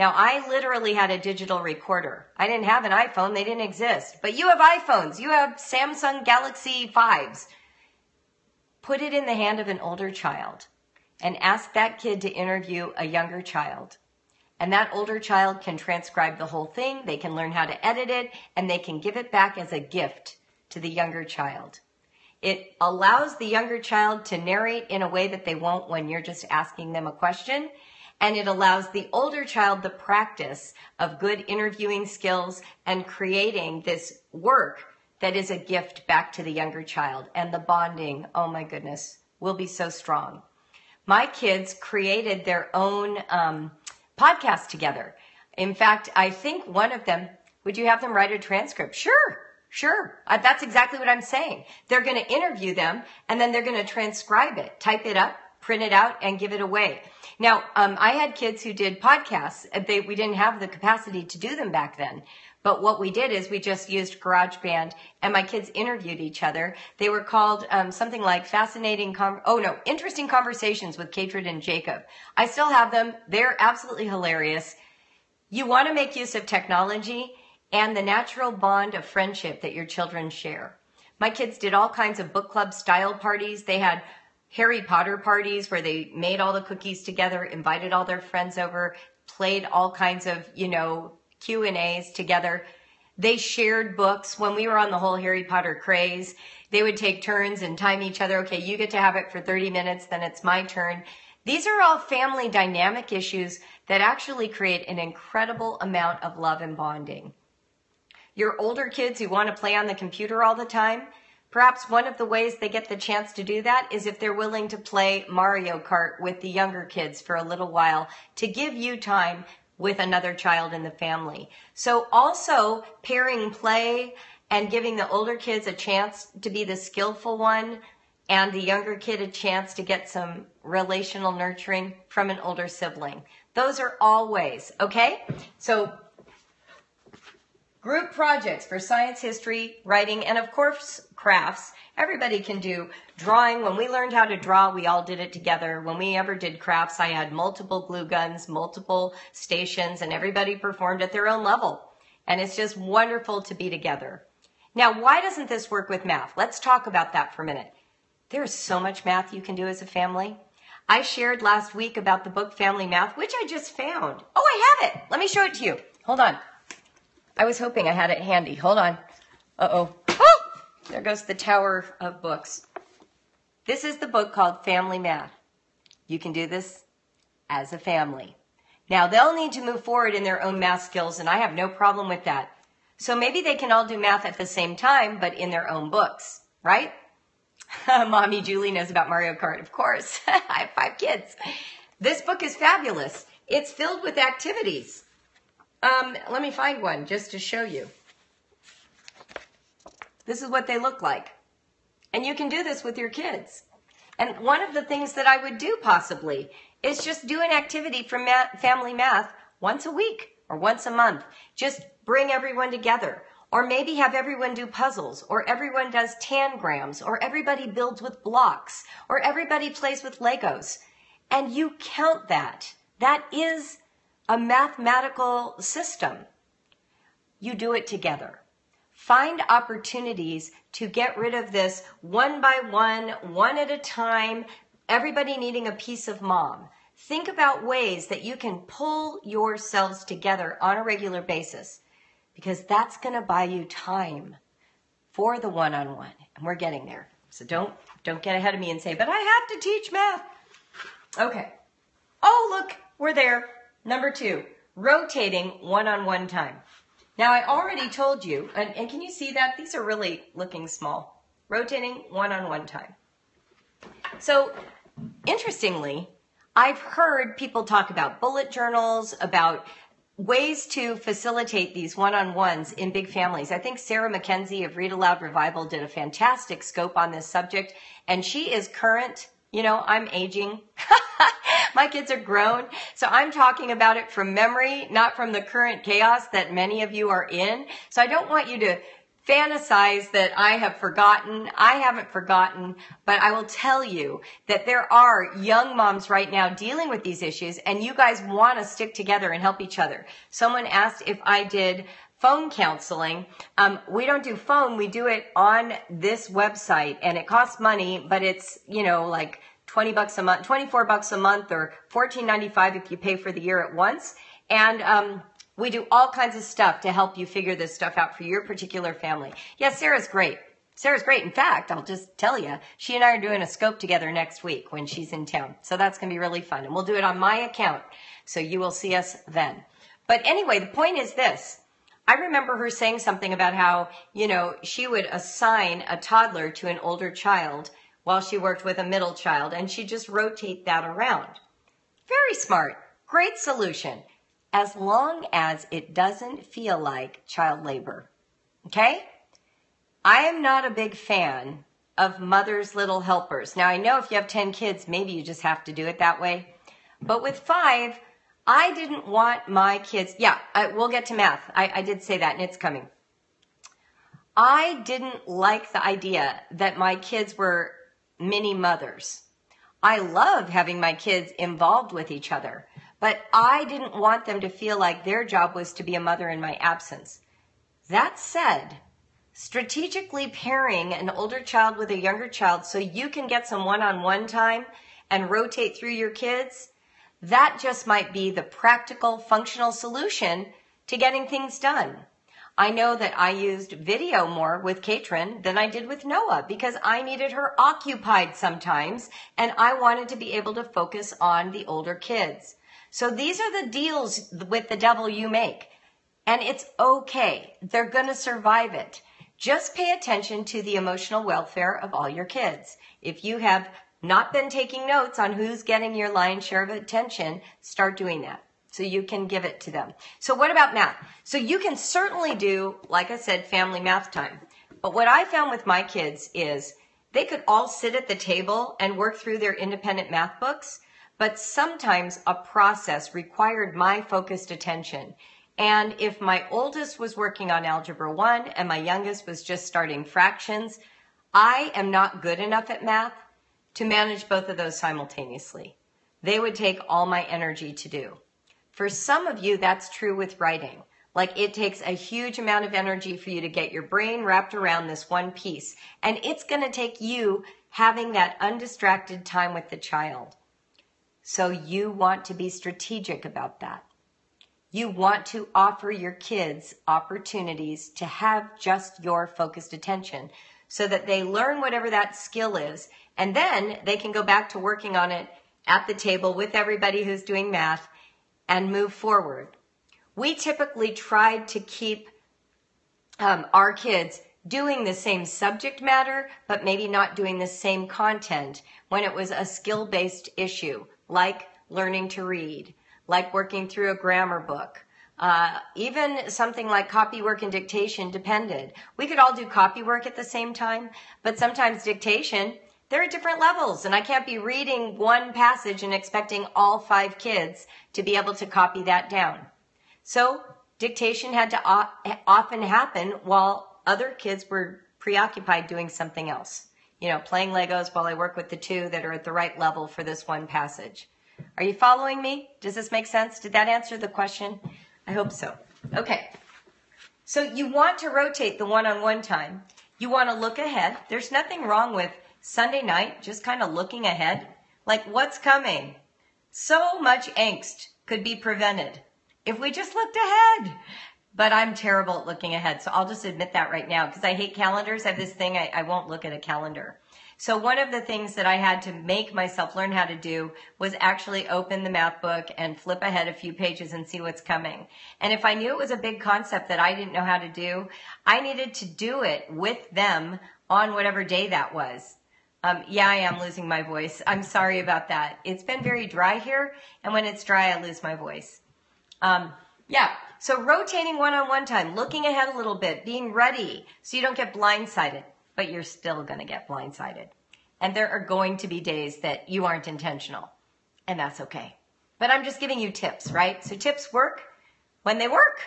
Now, I literally had a digital recorder. I didn't have an iPhone, they didn't exist. But you have iPhones, you have Samsung Galaxy 5s. Put it in the hand of an older child and ask that kid to interview a younger child. And that older child can transcribe the whole thing, they can learn how to edit it, and they can give it back as a gift to the younger child. It allows the younger child to narrate in a way that they won't when you're just asking them a question. And it allows the older child the practice of good interviewing skills and creating this work that is a gift back to the younger child. And the bonding, oh my goodness, will be so strong. My kids created their own um, podcast together. In fact, I think one of them, would you have them write a transcript? Sure. Sure. That's exactly what I'm saying. They're going to interview them and then they're going to transcribe it, type it up, print it out and give it away. Now, um, I had kids who did podcasts. Uh, they, we didn't have the capacity to do them back then. But what we did is we just used GarageBand and my kids interviewed each other. They were called um, something like fascinating, com- oh no, interesting conversations with Caitrin and Jacob. I still have them. They're absolutely hilarious. You want to make use of technology and the natural bond of friendship that your children share. My kids did all kinds of book club style parties. They had Harry Potter parties where they made all the cookies together, invited all their friends over, played all kinds of, you know, Q and A's together. They shared books. When we were on the whole Harry Potter craze, they would take turns and time each other. Okay, you get to have it for 30 minutes, then it's my turn. These are all family dynamic issues that actually create an incredible amount of love and bonding. Your older kids who want to play on the computer all the time, perhaps one of the ways they get the chance to do that is if they're willing to play Mario Kart with the younger kids for a little while to give you time with another child in the family. So also pairing play and giving the older kids a chance to be the skillful one and the younger kid a chance to get some relational nurturing from an older sibling. Those are all ways, okay? So Group projects for science, history, writing, and of course, crafts. Everybody can do drawing. When we learned how to draw, we all did it together. When we ever did crafts, I had multiple glue guns, multiple stations, and everybody performed at their own level. And it's just wonderful to be together. Now, why doesn't this work with math? Let's talk about that for a minute. There's so much math you can do as a family. I shared last week about the book Family Math, which I just found. Oh, I have it. Let me show it to you. Hold on. I was hoping I had it handy. Hold on. Uh-oh. Oh! There goes the tower of books. This is the book called Family Math. You can do this as a family. Now, they'll need to move forward in their own math skills, and I have no problem with that. So maybe they can all do math at the same time, but in their own books, right? Mommy Julie knows about Mario Kart, of course. I have five kids. This book is fabulous. It's filled with activities. Um, let me find one just to show you. This is what they look like. And you can do this with your kids. And one of the things that I would do possibly is just do an activity for family math once a week or once a month. Just bring everyone together. Or maybe have everyone do puzzles, or everyone does tangrams, or everybody builds with blocks, or everybody plays with Legos. And you count that. That is a mathematical system. You do it together. Find opportunities to get rid of this one by one, one at a time, everybody needing a piece of mom. Think about ways that you can pull yourselves together on a regular basis because that's going to buy you time for the one-on-one and we're getting there. So don't don't get ahead of me and say, "But I have to teach math." Okay. Oh, look, we're there. Number two, rotating one-on-one time. Now I already told you, and, and can you see that? These are really looking small. Rotating one-on-one time. So interestingly, I've heard people talk about bullet journals, about ways to facilitate these one-on-ones in big families. I think Sarah McKenzie of Read Aloud Revival did a fantastic scope on this subject, and she is current. You know, I'm aging. My kids are grown. So I'm talking about it from memory, not from the current chaos that many of you are in. So I don't want you to fantasize that I have forgotten. I haven't forgotten, but I will tell you that there are young moms right now dealing with these issues and you guys want to stick together and help each other. Someone asked if I did phone counseling. Um, we don't do phone. We do it on this website and it costs money, but it's, you know, like 20 bucks a month, 24 bucks a month or 14.95 if you pay for the year at once. And, um, we do all kinds of stuff to help you figure this stuff out for your particular family. Yes, Sarah's great. Sarah's great. In fact, I'll just tell you, she and I are doing a scope together next week when she's in town. So that's going to be really fun. And we'll do it on my account. So you will see us then. But anyway, the point is this. I remember her saying something about how, you know, she would assign a toddler to an older child while she worked with a middle child and she just rotate that around. Very smart. Great solution as long as it doesn't feel like child labor. Okay? I am not a big fan of mother's little helpers. Now, I know if you have 10 kids, maybe you just have to do it that way. But with five, I didn't want my kids. Yeah, I, we'll get to math. I, I did say that, and it's coming. I didn't like the idea that my kids were mini mothers. I love having my kids involved with each other. But I didn't want them to feel like their job was to be a mother in my absence. That said, strategically pairing an older child with a younger child so you can get some one-on-one time and rotate through your kids, that just might be the practical, functional solution to getting things done. I know that I used video more with Caitrin than I did with Noah because I needed her occupied sometimes and I wanted to be able to focus on the older kids. So these are the deals with the devil you make. And it's okay. They're going to survive it. Just pay attention to the emotional welfare of all your kids. If you have not been taking notes on who's getting your lion's share of attention, start doing that so you can give it to them. So what about math? So you can certainly do, like I said, family math time. But what I found with my kids is they could all sit at the table and work through their independent math books but sometimes a process required my focused attention. And if my oldest was working on Algebra 1 and my youngest was just starting fractions, I am not good enough at math to manage both of those simultaneously. They would take all my energy to do. For some of you, that's true with writing. Like it takes a huge amount of energy for you to get your brain wrapped around this one piece. And it's going to take you having that undistracted time with the child. So you want to be strategic about that. You want to offer your kids opportunities to have just your focused attention so that they learn whatever that skill is. And then they can go back to working on it at the table with everybody who's doing math and move forward. We typically tried to keep um, our kids doing the same subject matter, but maybe not doing the same content when it was a skill based issue like learning to read, like working through a grammar book. Uh, even something like copy work and dictation depended. We could all do copy work at the same time, but sometimes dictation, there are different levels and I can't be reading one passage and expecting all five kids to be able to copy that down. So dictation had to often happen while other kids were preoccupied doing something else you know, playing Legos while I work with the two that are at the right level for this one passage. Are you following me? Does this make sense? Did that answer the question? I hope so. Okay. So you want to rotate the one-on-one time. You want to look ahead. There's nothing wrong with Sunday night, just kind of looking ahead. Like what's coming? So much angst could be prevented if we just looked ahead but I'm terrible at looking ahead. So I'll just admit that right now because I hate calendars. I have this thing, I, I won't look at a calendar. So one of the things that I had to make myself learn how to do was actually open the math book and flip ahead a few pages and see what's coming. And if I knew it was a big concept that I didn't know how to do, I needed to do it with them on whatever day that was. Um, yeah, I am losing my voice. I'm sorry about that. It's been very dry here, and when it's dry, I lose my voice. Um, yeah, so rotating one-on-one time, looking ahead a little bit, being ready so you don't get blindsided but you're still going to get blindsided. And there are going to be days that you aren't intentional, and that's okay. But I'm just giving you tips, right? So tips work when they work,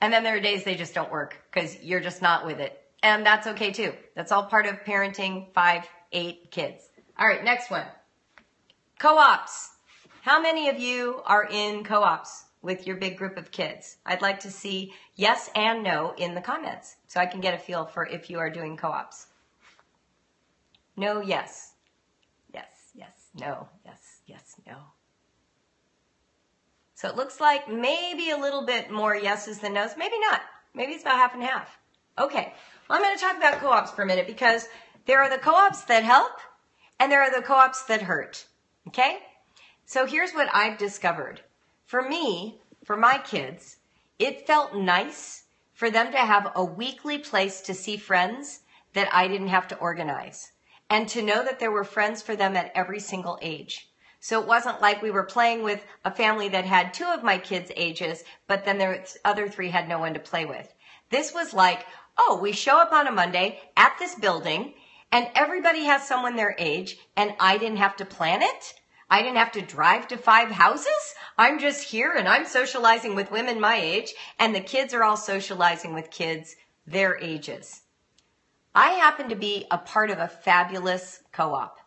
and then there are days they just don't work because you're just not with it. And that's okay too. That's all part of parenting five, eight kids. All right, next one. Co-ops. How many of you are in co-ops with your big group of kids? I'd like to see yes and no in the comments so I can get a feel for if you are doing co-ops. No, yes. Yes, yes, no, yes, yes, no. So it looks like maybe a little bit more yeses than nos. Maybe not. Maybe it's about half and half. Okay. Well, I'm going to talk about co-ops for a minute because there are the co-ops that help and there are the co-ops that hurt. Okay? So here's what I've discovered. For me, for my kids, it felt nice for them to have a weekly place to see friends that I didn't have to organize and to know that there were friends for them at every single age. So it wasn't like we were playing with a family that had two of my kids' ages, but then the other three had no one to play with. This was like, oh, we show up on a Monday at this building and everybody has someone their age and I didn't have to plan it. I didn't have to drive to five houses. I'm just here and I'm socializing with women my age and the kids are all socializing with kids their ages. I happen to be a part of a fabulous co-op.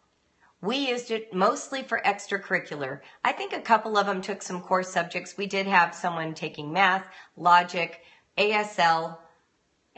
We used it mostly for extracurricular. I think a couple of them took some core subjects. We did have someone taking math, logic, ASL,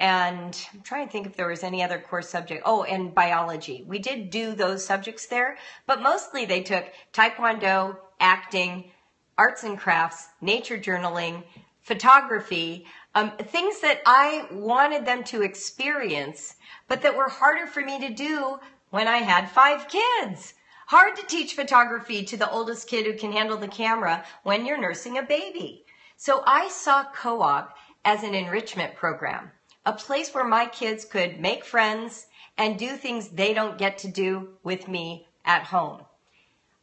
and I'm trying to think if there was any other core subject. Oh, and biology. We did do those subjects there, but mostly they took taekwondo, acting, arts and crafts, nature journaling, photography, um, things that I wanted them to experience, but that were harder for me to do when I had five kids. Hard to teach photography to the oldest kid who can handle the camera when you're nursing a baby. So I saw co-op as an enrichment program, a place where my kids could make friends and do things they don't get to do with me at home.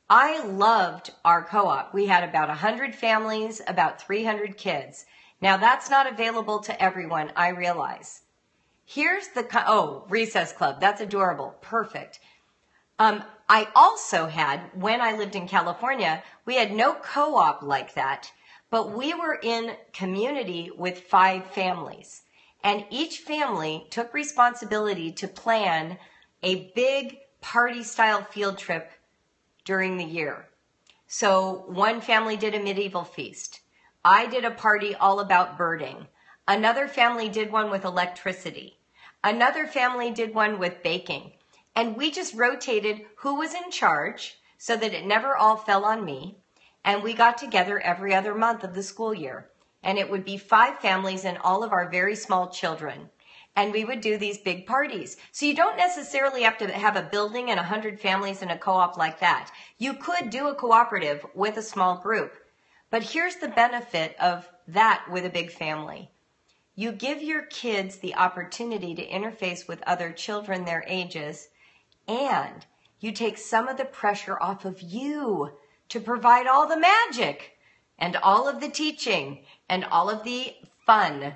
I loved our co-op. We had about 100 families, about 300 kids. Now that's not available to everyone, I realize. Here's the, oh, recess club. That's adorable. Perfect. Um, I also had, when I lived in California, we had no co-op like that, but we were in community with five families. And each family took responsibility to plan a big party style field trip during the year. So one family did a medieval feast. I did a party all about birding. Another family did one with electricity. Another family did one with baking. And we just rotated who was in charge so that it never all fell on me. And we got together every other month of the school year. And it would be five families and all of our very small children. And we would do these big parties. So you don't necessarily have to have a building and hundred families in a co-op like that. You could do a cooperative with a small group. But here's the benefit of that with a big family. You give your kids the opportunity to interface with other children their ages, and you take some of the pressure off of you to provide all the magic and all of the teaching and all of the fun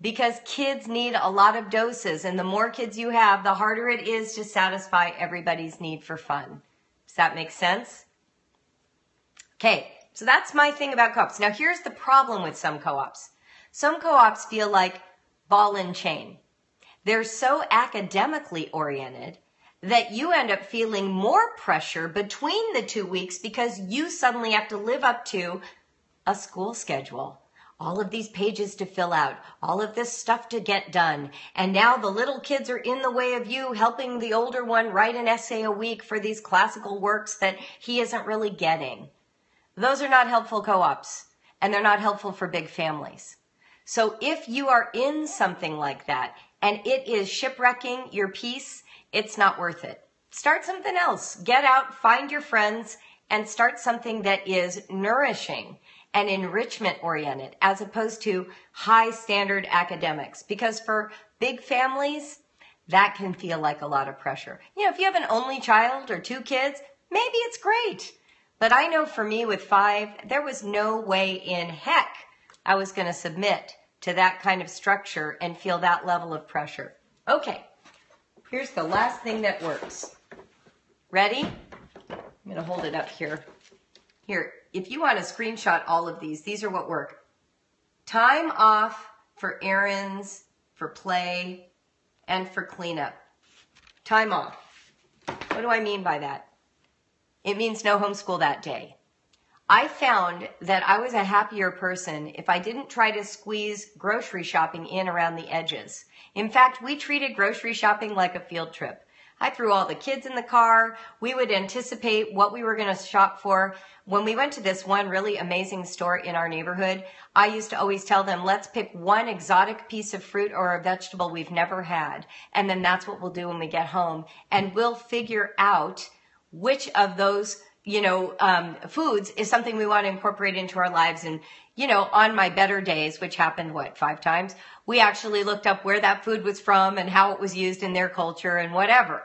because kids need a lot of doses and the more kids you have, the harder it is to satisfy everybody's need for fun. Does that make sense? Okay. So that's my thing about co-ops. Now here's the problem with some co-ops. Some co-ops feel like ball and chain. They're so academically oriented that you end up feeling more pressure between the two weeks because you suddenly have to live up to a school schedule. All of these pages to fill out, all of this stuff to get done. And now the little kids are in the way of you helping the older one write an essay a week for these classical works that he isn't really getting. Those are not helpful co-ops and they're not helpful for big families. So if you are in something like that and it is shipwrecking your peace, it's not worth it. start something else. Get out, find your friends, and start something that is nourishing and enrichment oriented as opposed to high standard academics. Because for big families, that can feel like a lot of pressure. You know, if you have an only child or two kids, maybe it's great. But I know for me with five, there was no way in heck I was going to submit to that kind of structure and feel that level of pressure. Okay, here's the last thing that works. Ready? I'm going to hold it up here. Here, if you want to screenshot all of these, these are what work. Time off for errands, for play, and for cleanup. Time off. What do I mean by that? It means no homeschool that day. I found that I was a happier person if I didn't try to squeeze grocery shopping in around the edges. In fact, we treated grocery shopping like a field trip. I threw all the kids in the car. We would anticipate what we were going to shop for. When we went to this one really amazing store in our neighborhood, I used to always tell them, let's pick one exotic piece of fruit or a vegetable we've never had. And then that's what we'll do when we get home. And we'll figure out which of those you know, um, foods is something we want to incorporate into our lives. And, you know, on my better days, which happened, what, five times, we actually looked up where that food was from and how it was used in their culture and whatever.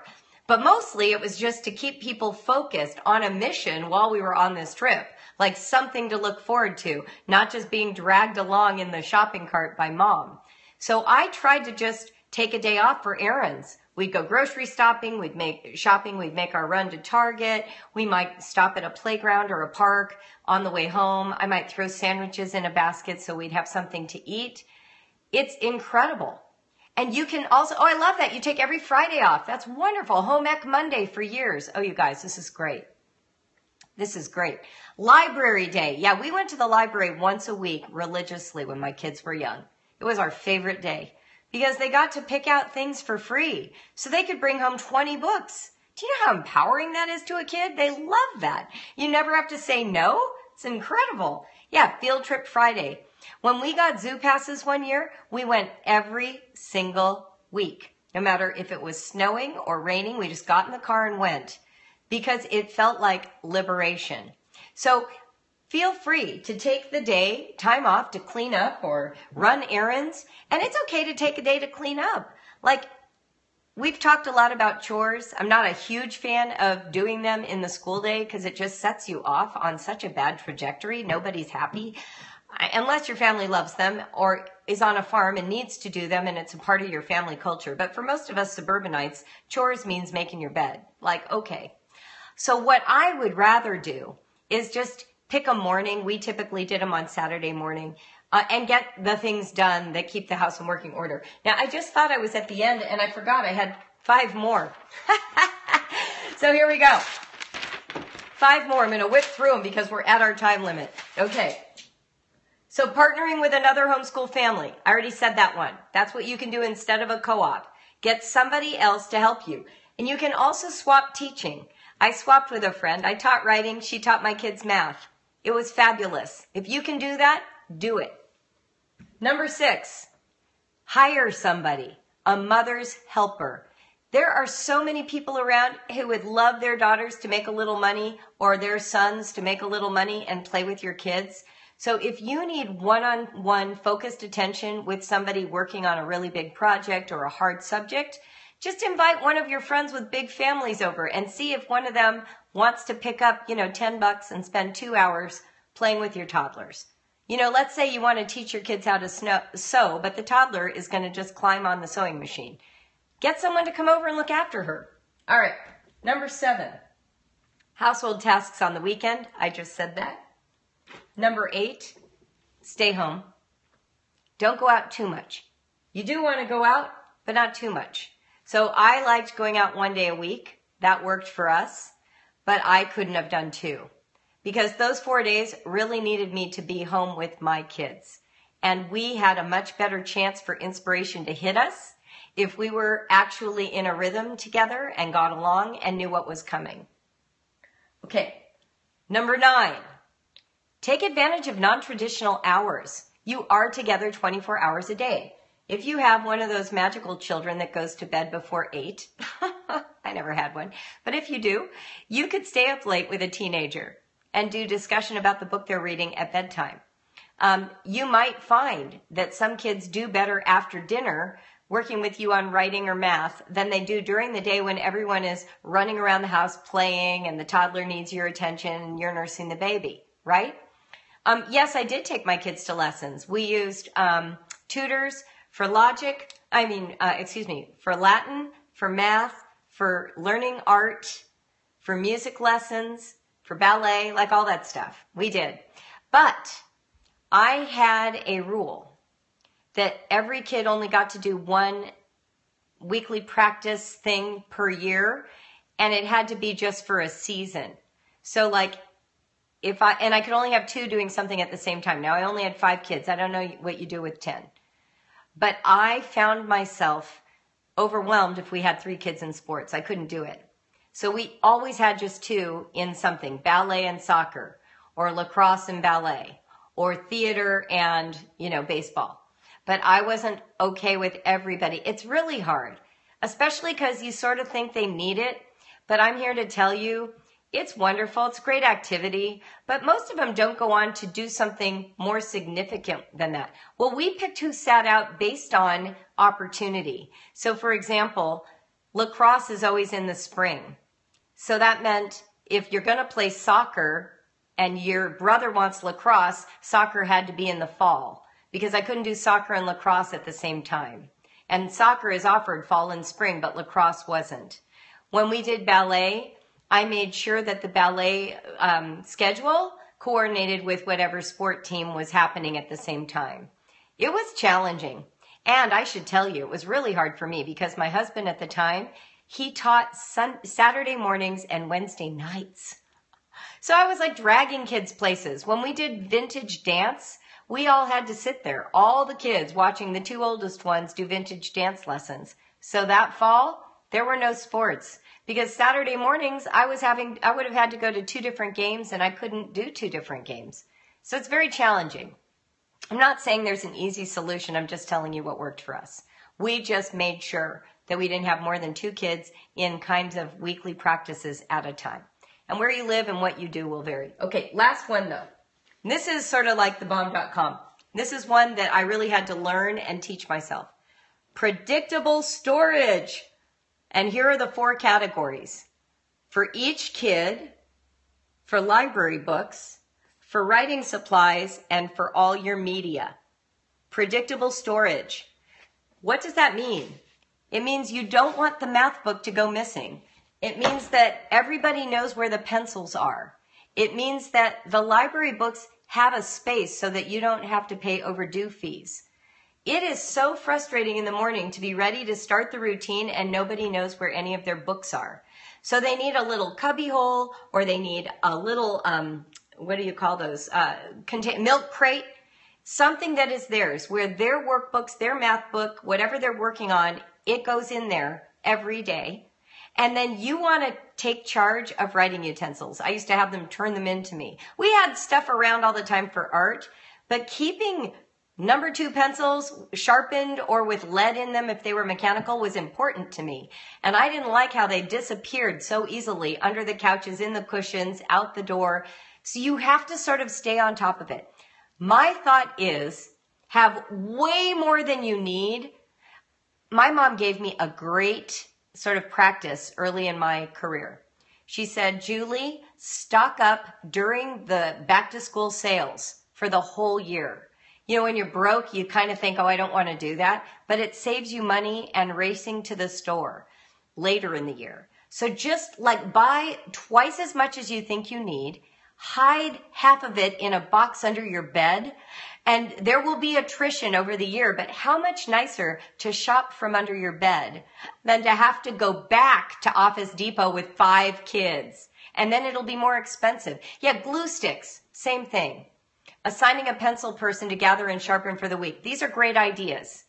But mostly it was just to keep people focused on a mission while we were on this trip, like something to look forward to, not just being dragged along in the shopping cart by mom. So I tried to just take a day off for errands We'd go grocery shopping, we'd make shopping, we'd make our run to Target. We might stop at a playground or a park on the way home. I might throw sandwiches in a basket so we'd have something to eat. It's incredible. And you can also, oh, I love that. You take every Friday off. That's wonderful. Home Ec Monday for years. Oh, you guys, this is great. This is great. Library day. Yeah, we went to the library once a week religiously when my kids were young. It was our favorite day because they got to pick out things for free. So they could bring home 20 books. Do you know how empowering that is to a kid? They love that. You never have to say no. It's incredible. Yeah, field trip Friday. When we got zoo passes one year, we went every single week. No matter if it was snowing or raining, we just got in the car and went because it felt like liberation. So feel free to take the day, time off to clean up or run errands. And it's okay to take a day to clean up. Like, we've talked a lot about chores. I'm not a huge fan of doing them in the school day because it just sets you off on such a bad trajectory. Nobody's happy. Unless your family loves them or is on a farm and needs to do them and it's a part of your family culture. But for most of us suburbanites, chores means making your bed. Like, okay. So what I would rather do is just pick a morning. We typically did them on Saturday morning. Uh, and get the things done that keep the house in working order. Now, I just thought I was at the end and I forgot I had five more. so here we go. Five more. I'm going to whip through them because we're at our time limit. Okay. So partnering with another homeschool family. I already said that one. That's what you can do instead of a co-op. Get somebody else to help you. And you can also swap teaching. I swapped with a friend. I taught writing. She taught my kids math. It was fabulous. If you can do that, do it. Number six, hire somebody, a mother's helper. There are so many people around who would love their daughters to make a little money or their sons to make a little money and play with your kids. So if you need one-on-one focused attention with somebody working on a really big project or a hard subject, just invite one of your friends with big families over and see if one of them wants to pick up, you know, 10 bucks and spend two hours playing with your toddlers. You know, let's say you want to teach your kids how to sew, but the toddler is going to just climb on the sewing machine. Get someone to come over and look after her. All right, number seven, household tasks on the weekend. I just said that. Number eight, stay home. Don't go out too much. You do want to go out, but not too much. So I liked going out one day a week. That worked for us but I couldn't have done two because those four days really needed me to be home with my kids. And we had a much better chance for inspiration to hit us if we were actually in a rhythm together and got along and knew what was coming. Okay, number nine, take advantage of non-traditional hours. You are together 24 hours a day. If you have one of those magical children that goes to bed before eight, I never had one. But if you do, you could stay up late with a teenager and do discussion about the book they're reading at bedtime. Um, you might find that some kids do better after dinner working with you on writing or math than they do during the day when everyone is running around the house playing and the toddler needs your attention and you're nursing the baby, right? Um, yes, I did take my kids to lessons. We used um, tutors for logic, I mean, uh, excuse me, for Latin, for math, for learning art, for music lessons, for ballet, like all that stuff. We did. But I had a rule that every kid only got to do one weekly practice thing per year and it had to be just for a season. So like if I and I could only have two doing something at the same time. Now I only had 5 kids. I don't know what you do with 10. But I found myself overwhelmed if we had 3 kids in sports. I couldn't do it. So we always had just two in something, ballet and soccer or lacrosse and ballet or theater and, you know, baseball but I wasn't okay with everybody. It's really hard, especially because you sort of think they need it. But I'm here to tell you it's wonderful. It's great activity, but most of them don't go on to do something more significant than that. Well, we picked who sat out based on opportunity. So for example, lacrosse is always in the spring. So that meant if you're going to play soccer and your brother wants lacrosse, soccer had to be in the fall because I couldn't do soccer and lacrosse at the same time. And soccer is offered fall and spring, but lacrosse wasn't. When we did ballet, I made sure that the ballet um, schedule coordinated with whatever sport team was happening at the same time. It was challenging. And I should tell you, it was really hard for me because my husband at the time, he taught sun- Saturday mornings and Wednesday nights. So I was like dragging kids places. When we did vintage dance, we all had to sit there, all the kids watching the two oldest ones do vintage dance lessons. So that fall, there were no sports because Saturday mornings I was having, I would have had to go to two different games and I couldn't do two different games. So it's very challenging. I'm not saying there's an easy solution. I'm just telling you what worked for us. We just made sure that we didn't have more than two kids in kinds of weekly practices at a time. And where you live and what you do will vary. Okay, last one though. This is sort of like the bomb.com. This is one that I really had to learn and teach myself. Predictable storage. And here are the four categories. For each kid, for library books, for writing supplies, and for all your media. Predictable storage. What does that mean? It means you don't want the math book to go missing. It means that everybody knows where the pencils are. It means that the library books have a space so that you don't have to pay overdue fees. It is so frustrating in the morning to be ready to start the routine and nobody knows where any of their books are. So they need a little cubby hole or they need a little, um, what do you call those? Uh, contain, milk crate, something that is theirs where their workbooks, their math book, whatever they're working on, it goes in there every day. And then you want to take charge of writing utensils. I used to have them turn them into me. We had stuff around all the time for art, but keeping number two pencils sharpened or with lead in them if they were mechanical was important to me. And I didn't like how they disappeared so easily under the couches, in the cushions, out the door. So you have to sort of stay on top of it. My thought is have way more than you need. My mom gave me a great sort of practice early in my career. She said, Julie, stock up during the back to school sales for the whole year. You know, when you're broke, you kind of think, oh, I don't want to do that, but it saves you money and racing to the store later in the year. So just like buy twice as much as you think you need, hide half of it in a box under your bed, and there will be attrition over the year, but how much nicer to shop from under your bed than to have to go back to Office Depot with five kids. And then it'll be more expensive. Yeah, glue sticks, same thing. Assigning a pencil person to gather and sharpen for the week. These are great ideas.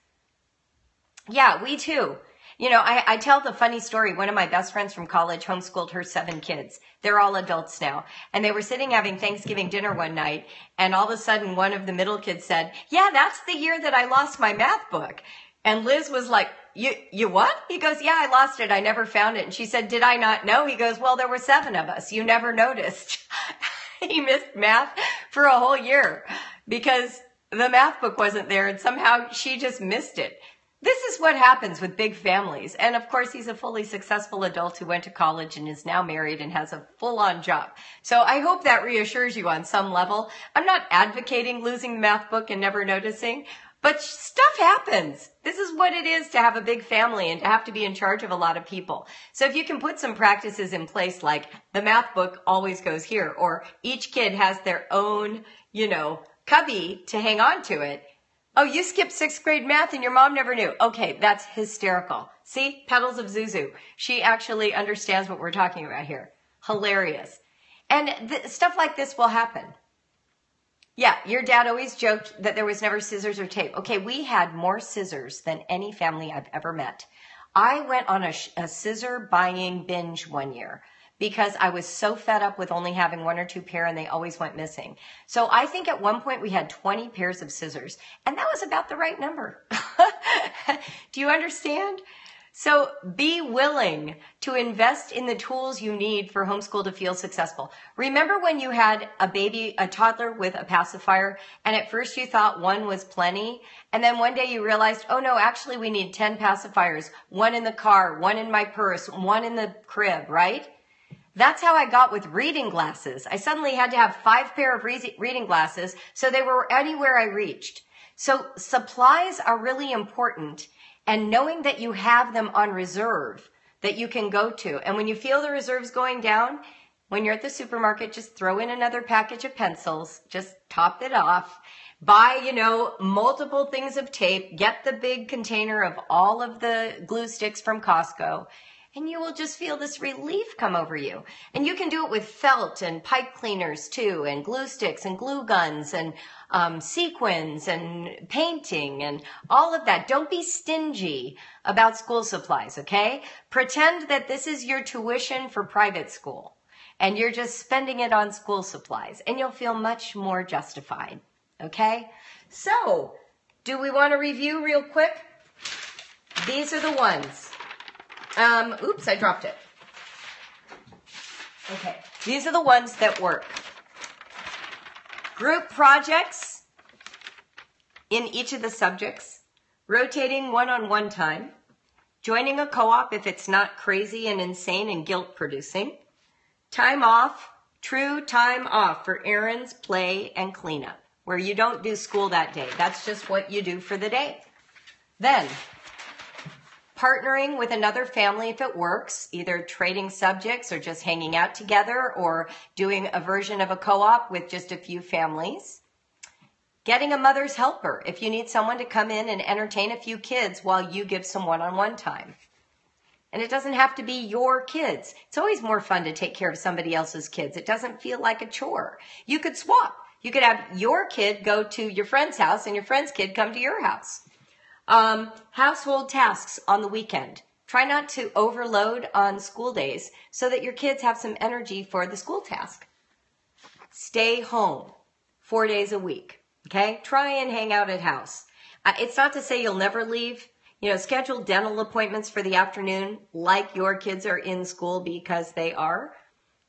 Yeah, we too. You know, I, I tell the funny story. One of my best friends from college homeschooled her seven kids. They're all adults now. And they were sitting having Thanksgiving dinner one night. And all of a sudden, one of the middle kids said, yeah, that's the year that I lost my math book. And Liz was like, you, you what? He goes, yeah, I lost it. I never found it. And she said, did I not know? He goes, well, there were seven of us. You never noticed. he missed math for a whole year because the math book wasn't there and somehow she just missed it. This is what happens with big families. And of course, he's a fully successful adult who went to college and is now married and has a full on job. So I hope that reassures you on some level. I'm not advocating losing the math book and never noticing, but stuff happens. This is what it is to have a big family and to have to be in charge of a lot of people. So if you can put some practices in place like the math book always goes here or each kid has their own, you know, cubby to hang on to it, Oh, you skipped sixth grade math and your mom never knew. Okay, that's hysterical. See, Petals of Zuzu. She actually understands what we're talking about here. Hilarious. And th- stuff like this will happen. Yeah, your dad always joked that there was never scissors or tape. Okay, we had more scissors than any family I've ever met. I went on a, a scissor buying binge one year because I was so fed up with only having one or two pair and they always went missing. So I think at one point we had 20 pairs of scissors and that was about the right number. Do you understand? So be willing to invest in the tools you need for homeschool to feel successful. Remember when you had a baby, a toddler with a pacifier, and at first you thought one was plenty, and then one day you realized, oh no, actually we need 10 pacifiers, one in the car, one in my purse, one in the crib, right? That's how I got with reading glasses. I suddenly had to have five pair of reading glasses so they were anywhere I reached. So supplies are really important and knowing that you have them on reserve that you can go to. And when you feel the reserves going down, when you're at the supermarket, just throw in another package of pencils, just top it off. Buy, you know, multiple things of tape, get the big container of all of the glue sticks from Costco and you will just feel this relief come over you. And you can do it with felt and pipe cleaners too, and glue sticks and glue guns and um, sequins and painting and all of that. Don't be stingy about school supplies, okay? Pretend that this is your tuition for private school and you're just spending it on school supplies and you'll feel much more justified, okay? So, do we want to review real quick? These are the ones. Um, oops, I dropped it. Okay, these are the ones that work. Group projects in each of the subjects, rotating one on one time, joining a co-op if it's not crazy and insane and guilt producing, time off, true time off for errands, play, and cleanup, where you don't do school that day. That's just what you do for the day. Then partnering with another family if it works, either trading subjects or just hanging out together or doing a version of a co-op with just a few families. Getting a mother's helper if you need someone to come in and entertain a few kids while you give some one-on-one time. And it doesn't have to be your kids. It's always more fun to take care of somebody else's kids. It doesn't feel like a chore. You could swap. You could have your kid go to your friend's house and your friend's kid come to your house. Um, household tasks on the weekend. Try not to overload on school days so that your kids have some energy for the school task. Stay home four days a week. Okay. Try and hang out at house. Uh, it's not to say you'll never leave. You know, schedule dental appointments for the afternoon like your kids are in school because they are.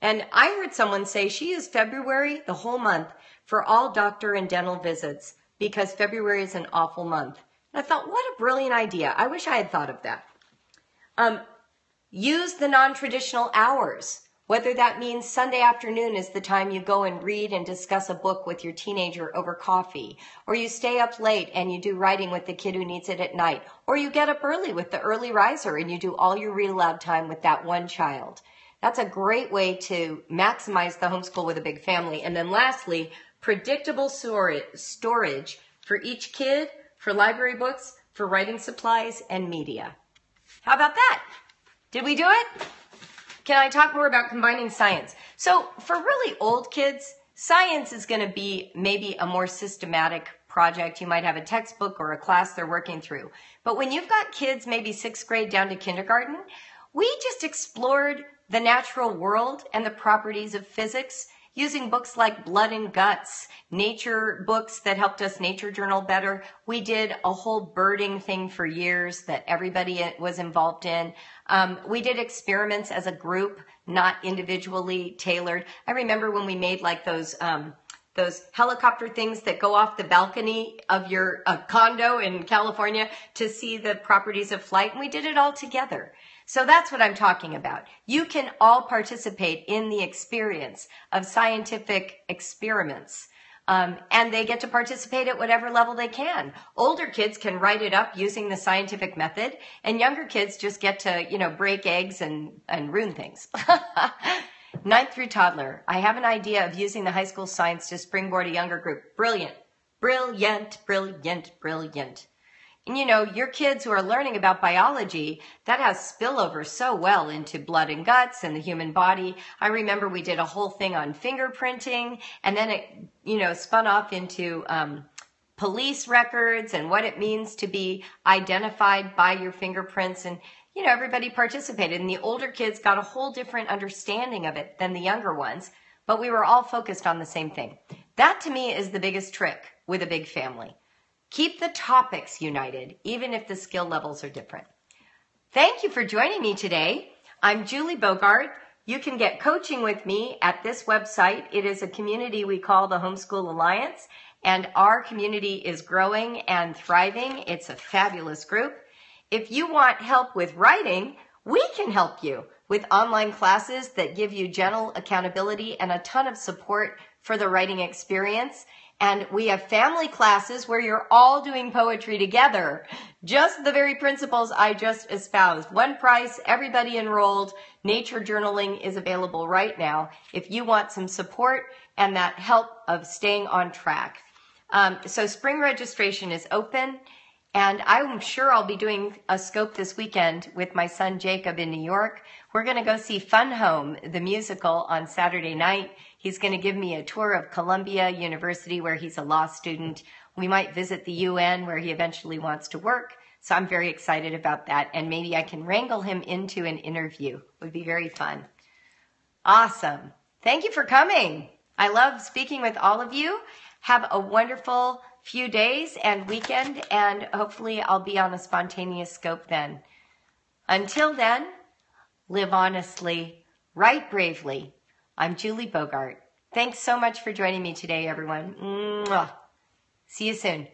And I heard someone say she is February, the whole month, for all doctor and dental visits because February is an awful month. I thought, what a brilliant idea. I wish I had thought of that. Um, use the non-traditional hours. Whether that means Sunday afternoon is the time you go and read and discuss a book with your teenager over coffee, or you stay up late and you do writing with the kid who needs it at night, or you get up early with the early riser and you do all your read aloud time with that one child. That's a great way to maximize the homeschool with a big family. And then lastly, predictable storage for each kid for library books, for writing supplies, and media. How about that? Did we do it? Can I talk more about combining science? So for really old kids, science is going to be maybe a more systematic project. You might have a textbook or a class they're working through. But when you've got kids maybe sixth grade down to kindergarten, we just explored the natural world and the properties of physics using books like Blood and Guts, nature books that helped us nature journal better. We did a whole birding thing for years that everybody was involved in. Um, we did experiments as a group, not individually tailored. I remember when we made like those, um, those helicopter things that go off the balcony of your uh, condo in California to see the properties of flight. And we did it all together. So that's what I'm talking about. You can all participate in the experience of scientific experiments. Um, and they get to participate at whatever level they can. Older kids can write it up using the scientific method, and younger kids just get to, you know, break eggs and, and ruin things. Ninth through toddler. I have an idea of using the high school science to springboard a younger group. Brilliant. Brilliant, brilliant, brilliant. And you know, your kids who are learning about biology, that has spillover so well into blood and guts and the human body. I remember we did a whole thing on fingerprinting and then it, you know, spun off into, um, police records and what it means to be identified by your fingerprints. And you know everybody participated. And the older kids got a whole different understanding of it than the younger ones. But we were all focused on the same thing. That to me is the biggest trick with a big family Keep the topics united, even if the skill levels are different. Thank you for joining me today. I'm Julie Bogart. You can get coaching with me at this website. It is a community we call the Homeschool Alliance, and our community is growing and thriving. It's a fabulous group. If you want help with writing, we can help you with online classes that give you gentle accountability and a ton of support for the writing experience. And we have family classes where you're all doing poetry together. Just the very principles I just espoused. One price, everybody enrolled. Nature journaling is available right now if you want some support and that help of staying on track. Um, so spring registration is open. And I'm sure I'll be doing a scope this weekend with my son Jacob in New York. We're going to go see Fun Home, the musical, on Saturday night. He's going to give me a tour of Columbia University where he's a law student. We might visit the UN where he eventually wants to work. So I'm very excited about that. And maybe I can wrangle him into an interview. It would be very fun. Awesome. Thank you for coming. I love speaking with all of you. Have a wonderful few days and weekend, and hopefully I'll be on a spontaneous scope then. Until then, live honestly, write bravely, I'm Julie Bogart. Thanks so much for joining me today, everyone. Mwah. See you soon.